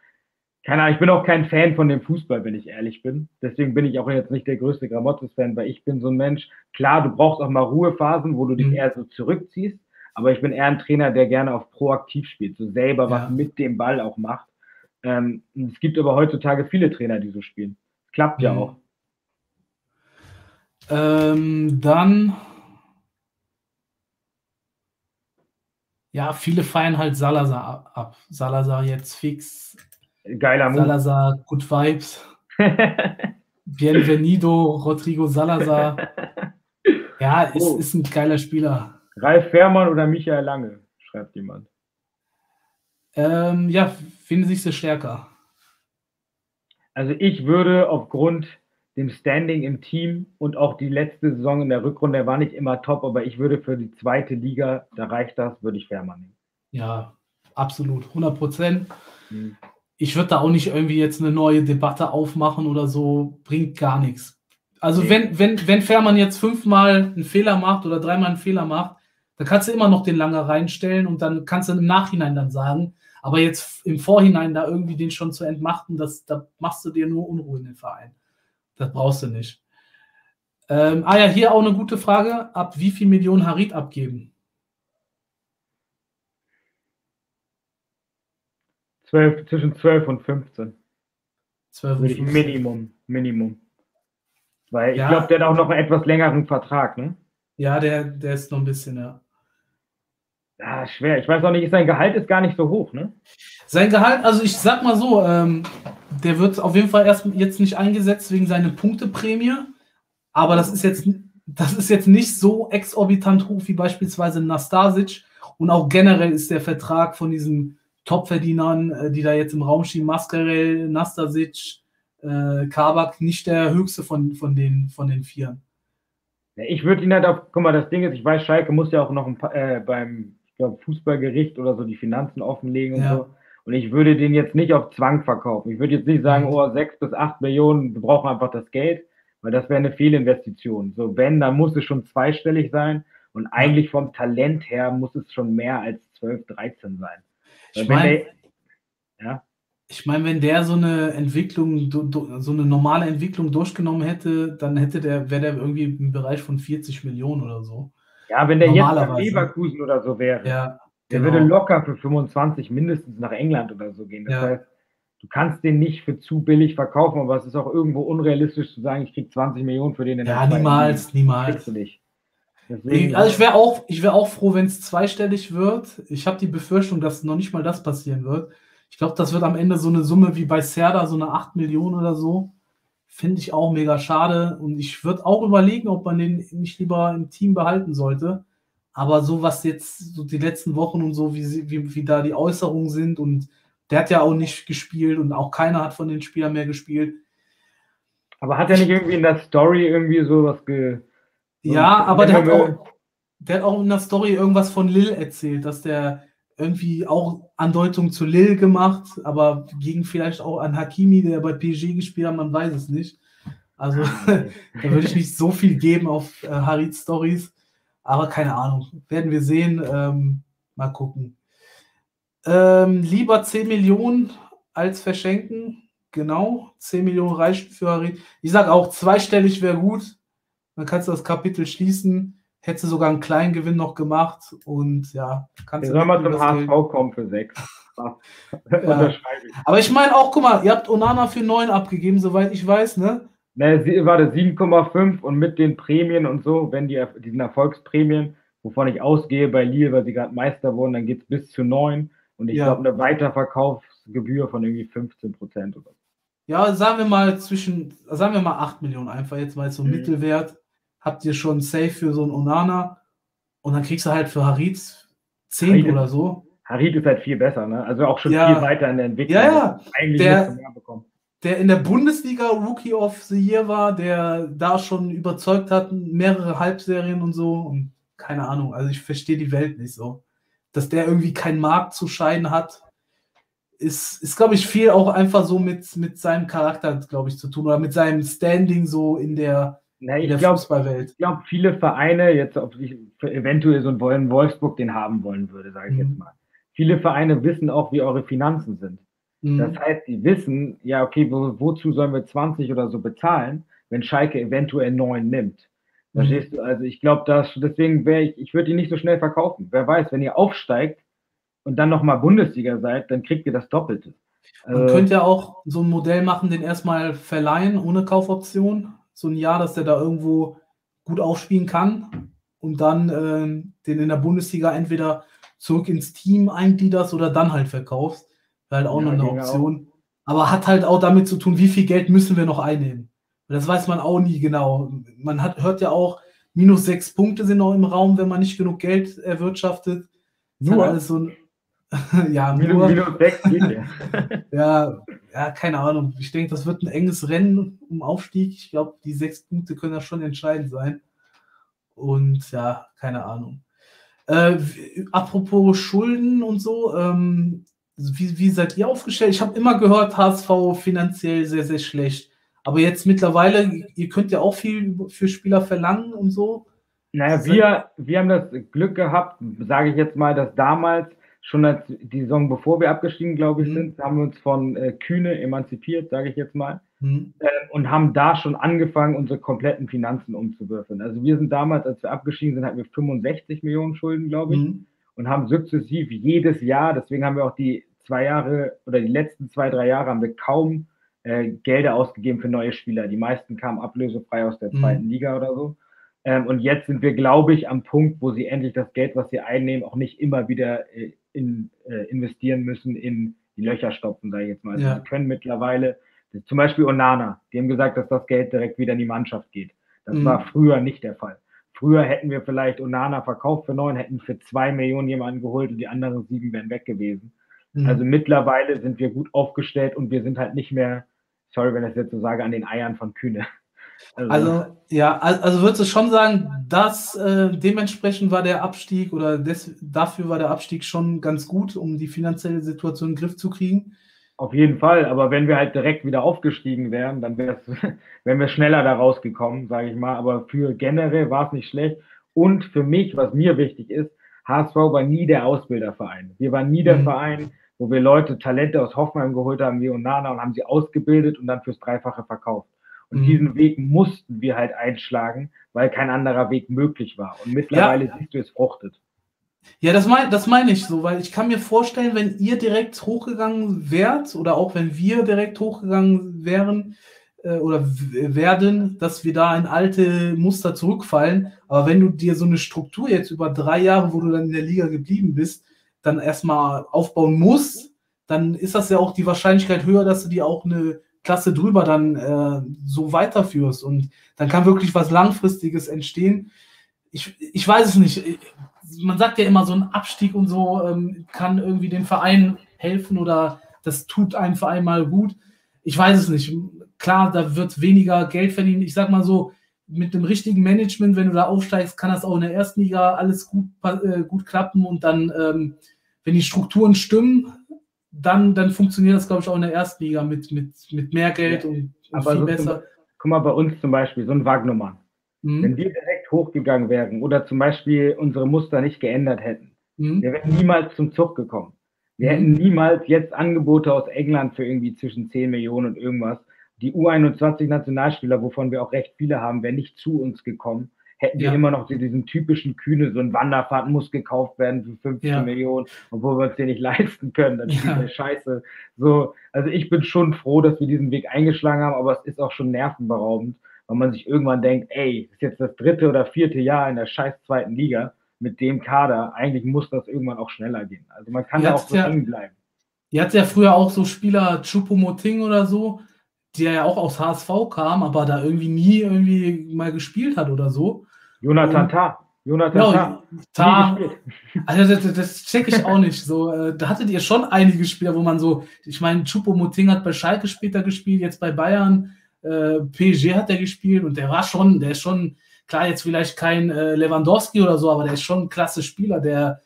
keine Ahnung, ich bin auch kein Fan von dem Fußball, wenn ich ehrlich bin. Deswegen bin ich auch jetzt nicht der größte Gramottes-Fan, weil ich bin so ein Mensch, klar, du brauchst auch mal Ruhephasen, wo du dich mhm. eher so zurückziehst, aber ich bin eher ein Trainer, der gerne auf proaktiv spielt, so selber ja. was mit dem Ball auch macht. Ähm, es gibt aber heutzutage viele Trainer, die so spielen. Klappt mhm. ja auch. Ähm, dann Ja, viele feiern halt Salazar ab. Salazar jetzt fix. Geiler Move. Salazar, Good Vibes. <laughs> Bienvenido, Rodrigo Salazar. <laughs> Ja, ist, oh. ist ein geiler Spieler. Ralf Fährmann oder Michael Lange, schreibt jemand. Ähm, ja, finden sich sie stärker. Also ich würde aufgrund dem Standing im Team und auch die letzte Saison in der Rückrunde, er war nicht immer top, aber ich würde für die zweite Liga, da reicht das, würde ich Fährmann nehmen. Ja, absolut, 100 Prozent. Mhm. Ich würde da auch nicht irgendwie jetzt eine neue Debatte aufmachen oder so, bringt gar nichts. Also nee. wenn, wenn, wenn Fährmann jetzt fünfmal einen Fehler macht oder dreimal einen Fehler macht, dann kannst du immer noch den Langer reinstellen und dann kannst du im Nachhinein dann sagen, aber jetzt im Vorhinein da irgendwie den schon zu entmachten, das, da machst du dir nur Unruhe in den Verein. Das brauchst du nicht. Ähm, ah ja, hier auch eine gute Frage. Ab wie viel Millionen Harit abgeben? 12, zwischen 12 und 15. 12 und 15. Minimum, Minimum. Weil ich ja. glaube, der hat auch noch einen etwas längeren Vertrag, ne? Ja, der, der ist noch ein bisschen, ja. Ja, schwer. Ich weiß auch nicht, sein Gehalt ist gar nicht so hoch, ne? Sein Gehalt, also ich sag mal so, ähm, der wird auf jeden Fall erst jetzt nicht eingesetzt wegen seiner Punkteprämie, aber das ist jetzt, das ist jetzt nicht so exorbitant hoch wie beispielsweise Nastasic und auch generell ist der Vertrag von diesen Topverdienern, äh, die da jetzt im Raum stehen, Mascarell, Nastasic, äh, Kabak, nicht der höchste von, von, den, von den Vieren. Ich würde ihn halt auf, guck mal, das Ding ist, ich weiß, Schalke muss ja auch noch ein paar, äh, beim glaube, Fußballgericht oder so die Finanzen offenlegen und ja. so. Und ich würde den jetzt nicht auf Zwang verkaufen. Ich würde jetzt nicht sagen, mhm. oh, sechs bis acht Millionen, wir brauchen einfach das Geld, weil das wäre eine Fehlinvestition. So, wenn, dann muss es schon zweistellig sein. Und eigentlich vom Talent her muss es schon mehr als 12, 13 sein. Ich meine, ja. Ich meine, wenn der so eine Entwicklung, so eine normale Entwicklung durchgenommen hätte, dann hätte der, wäre der irgendwie im Bereich von 40 Millionen oder so. Ja, wenn der jetzt bei Leverkusen oder so wäre, ja, der genau. würde locker für 25 mindestens nach England oder so gehen. Das ja. heißt, du kannst den nicht für zu billig verkaufen, aber es ist auch irgendwo unrealistisch zu sagen, ich kriege 20 Millionen für den in der Ja, niemals, niemals. Du nicht. Deswegen, also ich wäre auch, wär auch froh, wenn es zweistellig wird. Ich habe die Befürchtung, dass noch nicht mal das passieren wird. Ich glaube, das wird am Ende so eine Summe wie bei Serda, so eine 8 Millionen oder so. Finde ich auch mega schade. Und ich würde auch überlegen, ob man den nicht lieber im Team behalten sollte. Aber so was jetzt, so die letzten Wochen und so, wie, wie, wie da die Äußerungen sind und der hat ja auch nicht gespielt und auch keiner hat von den Spielern mehr gespielt. Aber hat er nicht irgendwie in der Story irgendwie sowas ge. So ja, aber der hat, auch, der hat auch in der Story irgendwas von Lil erzählt, dass der irgendwie auch Andeutung zu Lil gemacht, aber gegen vielleicht auch an Hakimi, der bei PSG gespielt hat, man weiß es nicht. Also <laughs> da würde ich nicht so viel geben auf äh, Harid Stories. Aber keine Ahnung. Werden wir sehen. Ähm, mal gucken. Ähm, lieber 10 Millionen als verschenken. Genau. 10 Millionen reichen für Harid. Ich sage auch, zweistellig wäre gut. Dann kannst du das Kapitel schließen. Hättest du sogar einen kleinen Gewinn noch gemacht. Und ja, kannst du. Sollen wir zum HSV kommen für 6. <laughs> ja. Aber ich meine auch, guck mal, ihr habt Onana für 9 abgegeben, soweit ich weiß, ne? Ne, warte, 7,5 und mit den Prämien und so, wenn die diesen Erfolgsprämien, wovon ich ausgehe bei Lille, weil sie gerade Meister wurden, dann geht es bis zu 9 und ich ja. glaube eine Weiterverkaufsgebühr von irgendwie 15 Prozent oder so. Ja, sagen wir mal zwischen, sagen wir mal 8 Millionen einfach jetzt mal so mhm. Mittelwert. Habt ihr schon safe für so einen Onana und dann kriegst du halt für Harid 10 Harid oder so. Harid ist halt viel besser, ne? Also auch schon ja. viel weiter in der Entwicklung. Ja, ja. Eigentlich der, der in der Bundesliga Rookie of the Year war, der da schon überzeugt hat, mehrere Halbserien und so. Und keine Ahnung, also ich verstehe die Welt nicht so. Dass der irgendwie keinen Markt zu scheiden hat, ist, ist glaube ich, viel auch einfach so mit, mit seinem Charakter, glaube ich, zu tun oder mit seinem Standing so in der, Na, glaub. Ich glaube, viele Vereine, jetzt ob ich eventuell so einen Wolfsburg den haben wollen würde, sage ich mhm. jetzt mal. Viele Vereine wissen auch, wie eure Finanzen sind. Mhm. Das heißt, die wissen, ja, okay, wo, wozu sollen wir 20 oder so bezahlen, wenn Schalke eventuell 9 nimmt. Verstehst mhm. du? Also ich glaube, dass deswegen wäre ich, ich würde ihn nicht so schnell verkaufen. Wer weiß, wenn ihr aufsteigt und dann nochmal Bundesliga seid, dann kriegt ihr das Doppelte. Man äh, könnte ja auch so ein Modell machen, den erstmal verleihen ohne Kaufoption. So ein Jahr, dass der da irgendwo gut aufspielen kann und dann äh, den in der Bundesliga entweder zurück ins Team eingliederst oder dann halt verkaufst. Wäre halt auch ja, noch eine Option. Auch. Aber hat halt auch damit zu tun, wie viel Geld müssen wir noch einnehmen. Das weiß man auch nie genau. Man hat, hört ja auch, minus sechs Punkte sind noch im Raum, wenn man nicht genug Geld erwirtschaftet. Nur alles so ein, <laughs> ja, nur. Minus sechs <laughs> ja, ja, keine Ahnung. Ich denke, das wird ein enges Rennen um Aufstieg. Ich glaube, die sechs Punkte können da schon entscheidend sein. Und ja, keine Ahnung. Äh, apropos Schulden und so, ähm, wie, wie seid ihr aufgestellt? Ich habe immer gehört, HSV finanziell sehr, sehr schlecht. Aber jetzt mittlerweile, ihr könnt ja auch viel für Spieler verlangen und so. Naja, wir, wir haben das Glück gehabt, sage ich jetzt mal, dass damals, schon als die Saison bevor wir abgestiegen, glaube ich, mhm. sind, haben wir uns von äh, Kühne emanzipiert, sage ich jetzt mal, mhm. äh, und haben da schon angefangen, unsere kompletten Finanzen umzuwürfeln. Also wir sind damals, als wir abgestiegen sind, hatten wir 65 Millionen Schulden, glaube ich. Mhm und haben sukzessiv jedes Jahr, deswegen haben wir auch die zwei Jahre oder die letzten zwei, drei Jahre haben wir kaum äh, Gelder ausgegeben für neue Spieler. Die meisten kamen ablösefrei aus der mhm. zweiten. Liga oder so. Ähm, und jetzt sind wir, glaube ich, am Punkt, wo sie endlich das Geld, was sie einnehmen, auch nicht immer wieder äh, in, äh, investieren müssen in die Löcher stopfen, sage ich jetzt mal. Also ja. Können mittlerweile, zum Beispiel Onana, die haben gesagt, dass das Geld direkt wieder in die Mannschaft geht. Das mhm. war früher nicht der Fall. Früher hätten wir vielleicht Onana verkauft für neun, hätten für zwei Millionen jemanden geholt und die anderen sieben wären weg gewesen. Mhm. Also mittlerweile sind wir gut aufgestellt und wir sind halt nicht mehr, sorry, wenn ich das jetzt so sage, an den Eiern von Kühne. Also, also ja, also würdest du schon sagen, dass äh, dementsprechend war der Abstieg oder des, dafür war der Abstieg schon ganz gut, um die finanzielle Situation in den Griff zu kriegen? Auf jeden Fall, aber wenn wir halt direkt wieder aufgestiegen wären, dann <laughs> wären wir schneller da rausgekommen, sage ich mal. Aber für generell war es nicht schlecht. Und für mich, was mir wichtig ist, HSV war nie der Ausbilderverein. Wir waren nie der mhm. Verein, wo wir Leute, Talente aus Hoffenheim geholt haben, wie Onana, und haben sie ausgebildet und dann fürs Dreifache verkauft. Und mhm. diesen Weg mussten wir halt einschlagen, weil kein anderer Weg möglich war. Und mittlerweile ja. siehst du, es fruchtet. Ja, das meine das mein ich so, weil ich kann mir vorstellen, wenn ihr direkt hochgegangen wärt oder auch wenn wir direkt hochgegangen wären, äh, oder werden, dass wir da in alte Muster zurückfallen. Aber wenn du dir so eine Struktur jetzt über drei Jahre, wo du dann in der Liga geblieben bist, dann erstmal aufbauen musst, dann ist das ja auch die Wahrscheinlichkeit höher, dass du dir auch eine Klasse drüber dann äh, so weiterführst. Und dann kann wirklich was Langfristiges entstehen. Ich, ich weiß es nicht. Man sagt ja immer, so ein Abstieg und so ähm, kann irgendwie dem Verein helfen oder das tut einem Verein mal gut. Ich weiß es nicht. Klar, da wird weniger Geld verdienen. Ich sag mal so, mit dem richtigen Management, wenn du da aufsteigst, kann das auch in der ersten Liga alles gut, äh, gut klappen und dann, ähm, wenn die Strukturen stimmen, dann, dann funktioniert das, glaube ich, auch in der ersten Liga mit, mit, mit mehr Geld ja, und, und aber viel so besser. Zum, guck mal, bei uns zum Beispiel, so ein Wagnumann. Mhm. Wenn wir direkt hochgegangen wären oder zum Beispiel unsere Muster nicht geändert hätten, mhm. wir wären niemals zum Zug gekommen. Wir mhm. hätten niemals jetzt Angebote aus England für irgendwie zwischen 10 Millionen und irgendwas. Die U21-Nationalspieler, wovon wir auch recht viele haben, wären nicht zu uns gekommen hätten ja. wir immer noch diesen typischen Kühne, so ein Wanderfahrt muss gekauft werden für 15 ja. Millionen, obwohl wir uns den nicht <laughs> leisten können, dann spielt ja. scheiße. So, also ich bin schon froh, dass wir diesen Weg eingeschlagen haben, aber es ist auch schon nervenberaubend, weil man sich irgendwann denkt, ey, ist jetzt das dritte oder vierte Jahr in der scheiß zweiten Liga mit dem Kader, eigentlich muss das irgendwann auch schneller gehen. Also man kann da auch so hängen bleiben. Ihr hattet ja früher auch so Spieler, Chupomoting oder so, der ja auch aus HSV kam, aber da irgendwie nie irgendwie mal gespielt hat oder so. Jonathan Tah. Jonathan genau, Tah. <laughs> Also das, das check ich auch nicht. So, äh, da hattet ihr schon einige Spieler, wo man so, ich meine, Chupo Moting hat bei Schalke später gespielt, jetzt bei Bayern, äh, PSG hat er gespielt und der war schon, der ist schon, klar, jetzt vielleicht kein äh, Lewandowski oder so, aber der ist schon ein klasse Spieler, der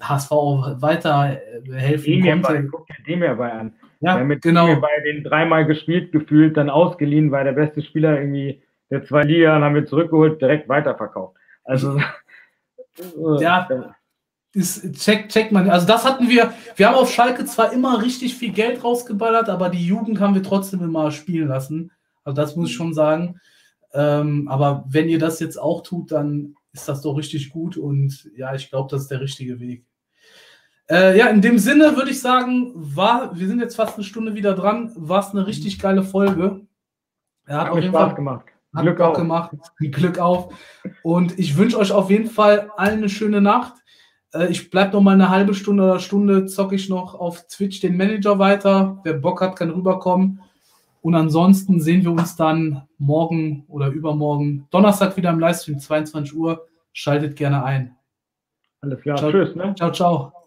HSV auch weiterhelfen äh, konnte. Bei, guck dir den bei an. Ja, mit genau. bei den dreimal gespielt, gefühlt, dann ausgeliehen, weil der beste Spieler irgendwie der zwei Liga haben wir zurückgeholt, direkt weiterverkauft. Also ja, ist, check, check man. Also das hatten wir, wir haben auf Schalke zwar immer richtig viel Geld rausgeballert, aber die Jugend haben wir trotzdem immer spielen lassen. Also das muss ich schon sagen. Ähm, aber wenn ihr das jetzt auch tut, dann ist das doch richtig gut und ja, ich glaube, das ist der richtige Weg. Äh, ja, in dem Sinne würde ich sagen, war, wir sind jetzt fast eine Stunde wieder dran, war es eine richtig geile Folge. Er hat, hat auf jeden Spaß Fall, gemacht. Hat Glück Bock auf. gemacht. <laughs> Glück auf. Und ich wünsche euch auf jeden Fall allen eine schöne Nacht. Äh, ich bleibe noch mal eine halbe Stunde oder Stunde, zocke ich noch auf Twitch den Manager weiter. Wer Bock hat, kann rüberkommen. Und ansonsten sehen wir uns dann morgen oder übermorgen, Donnerstag wieder im Livestream, 22 Uhr. Schaltet gerne ein. Alles klar. Ciao, Tschüss. Ne? Ciao, ciao.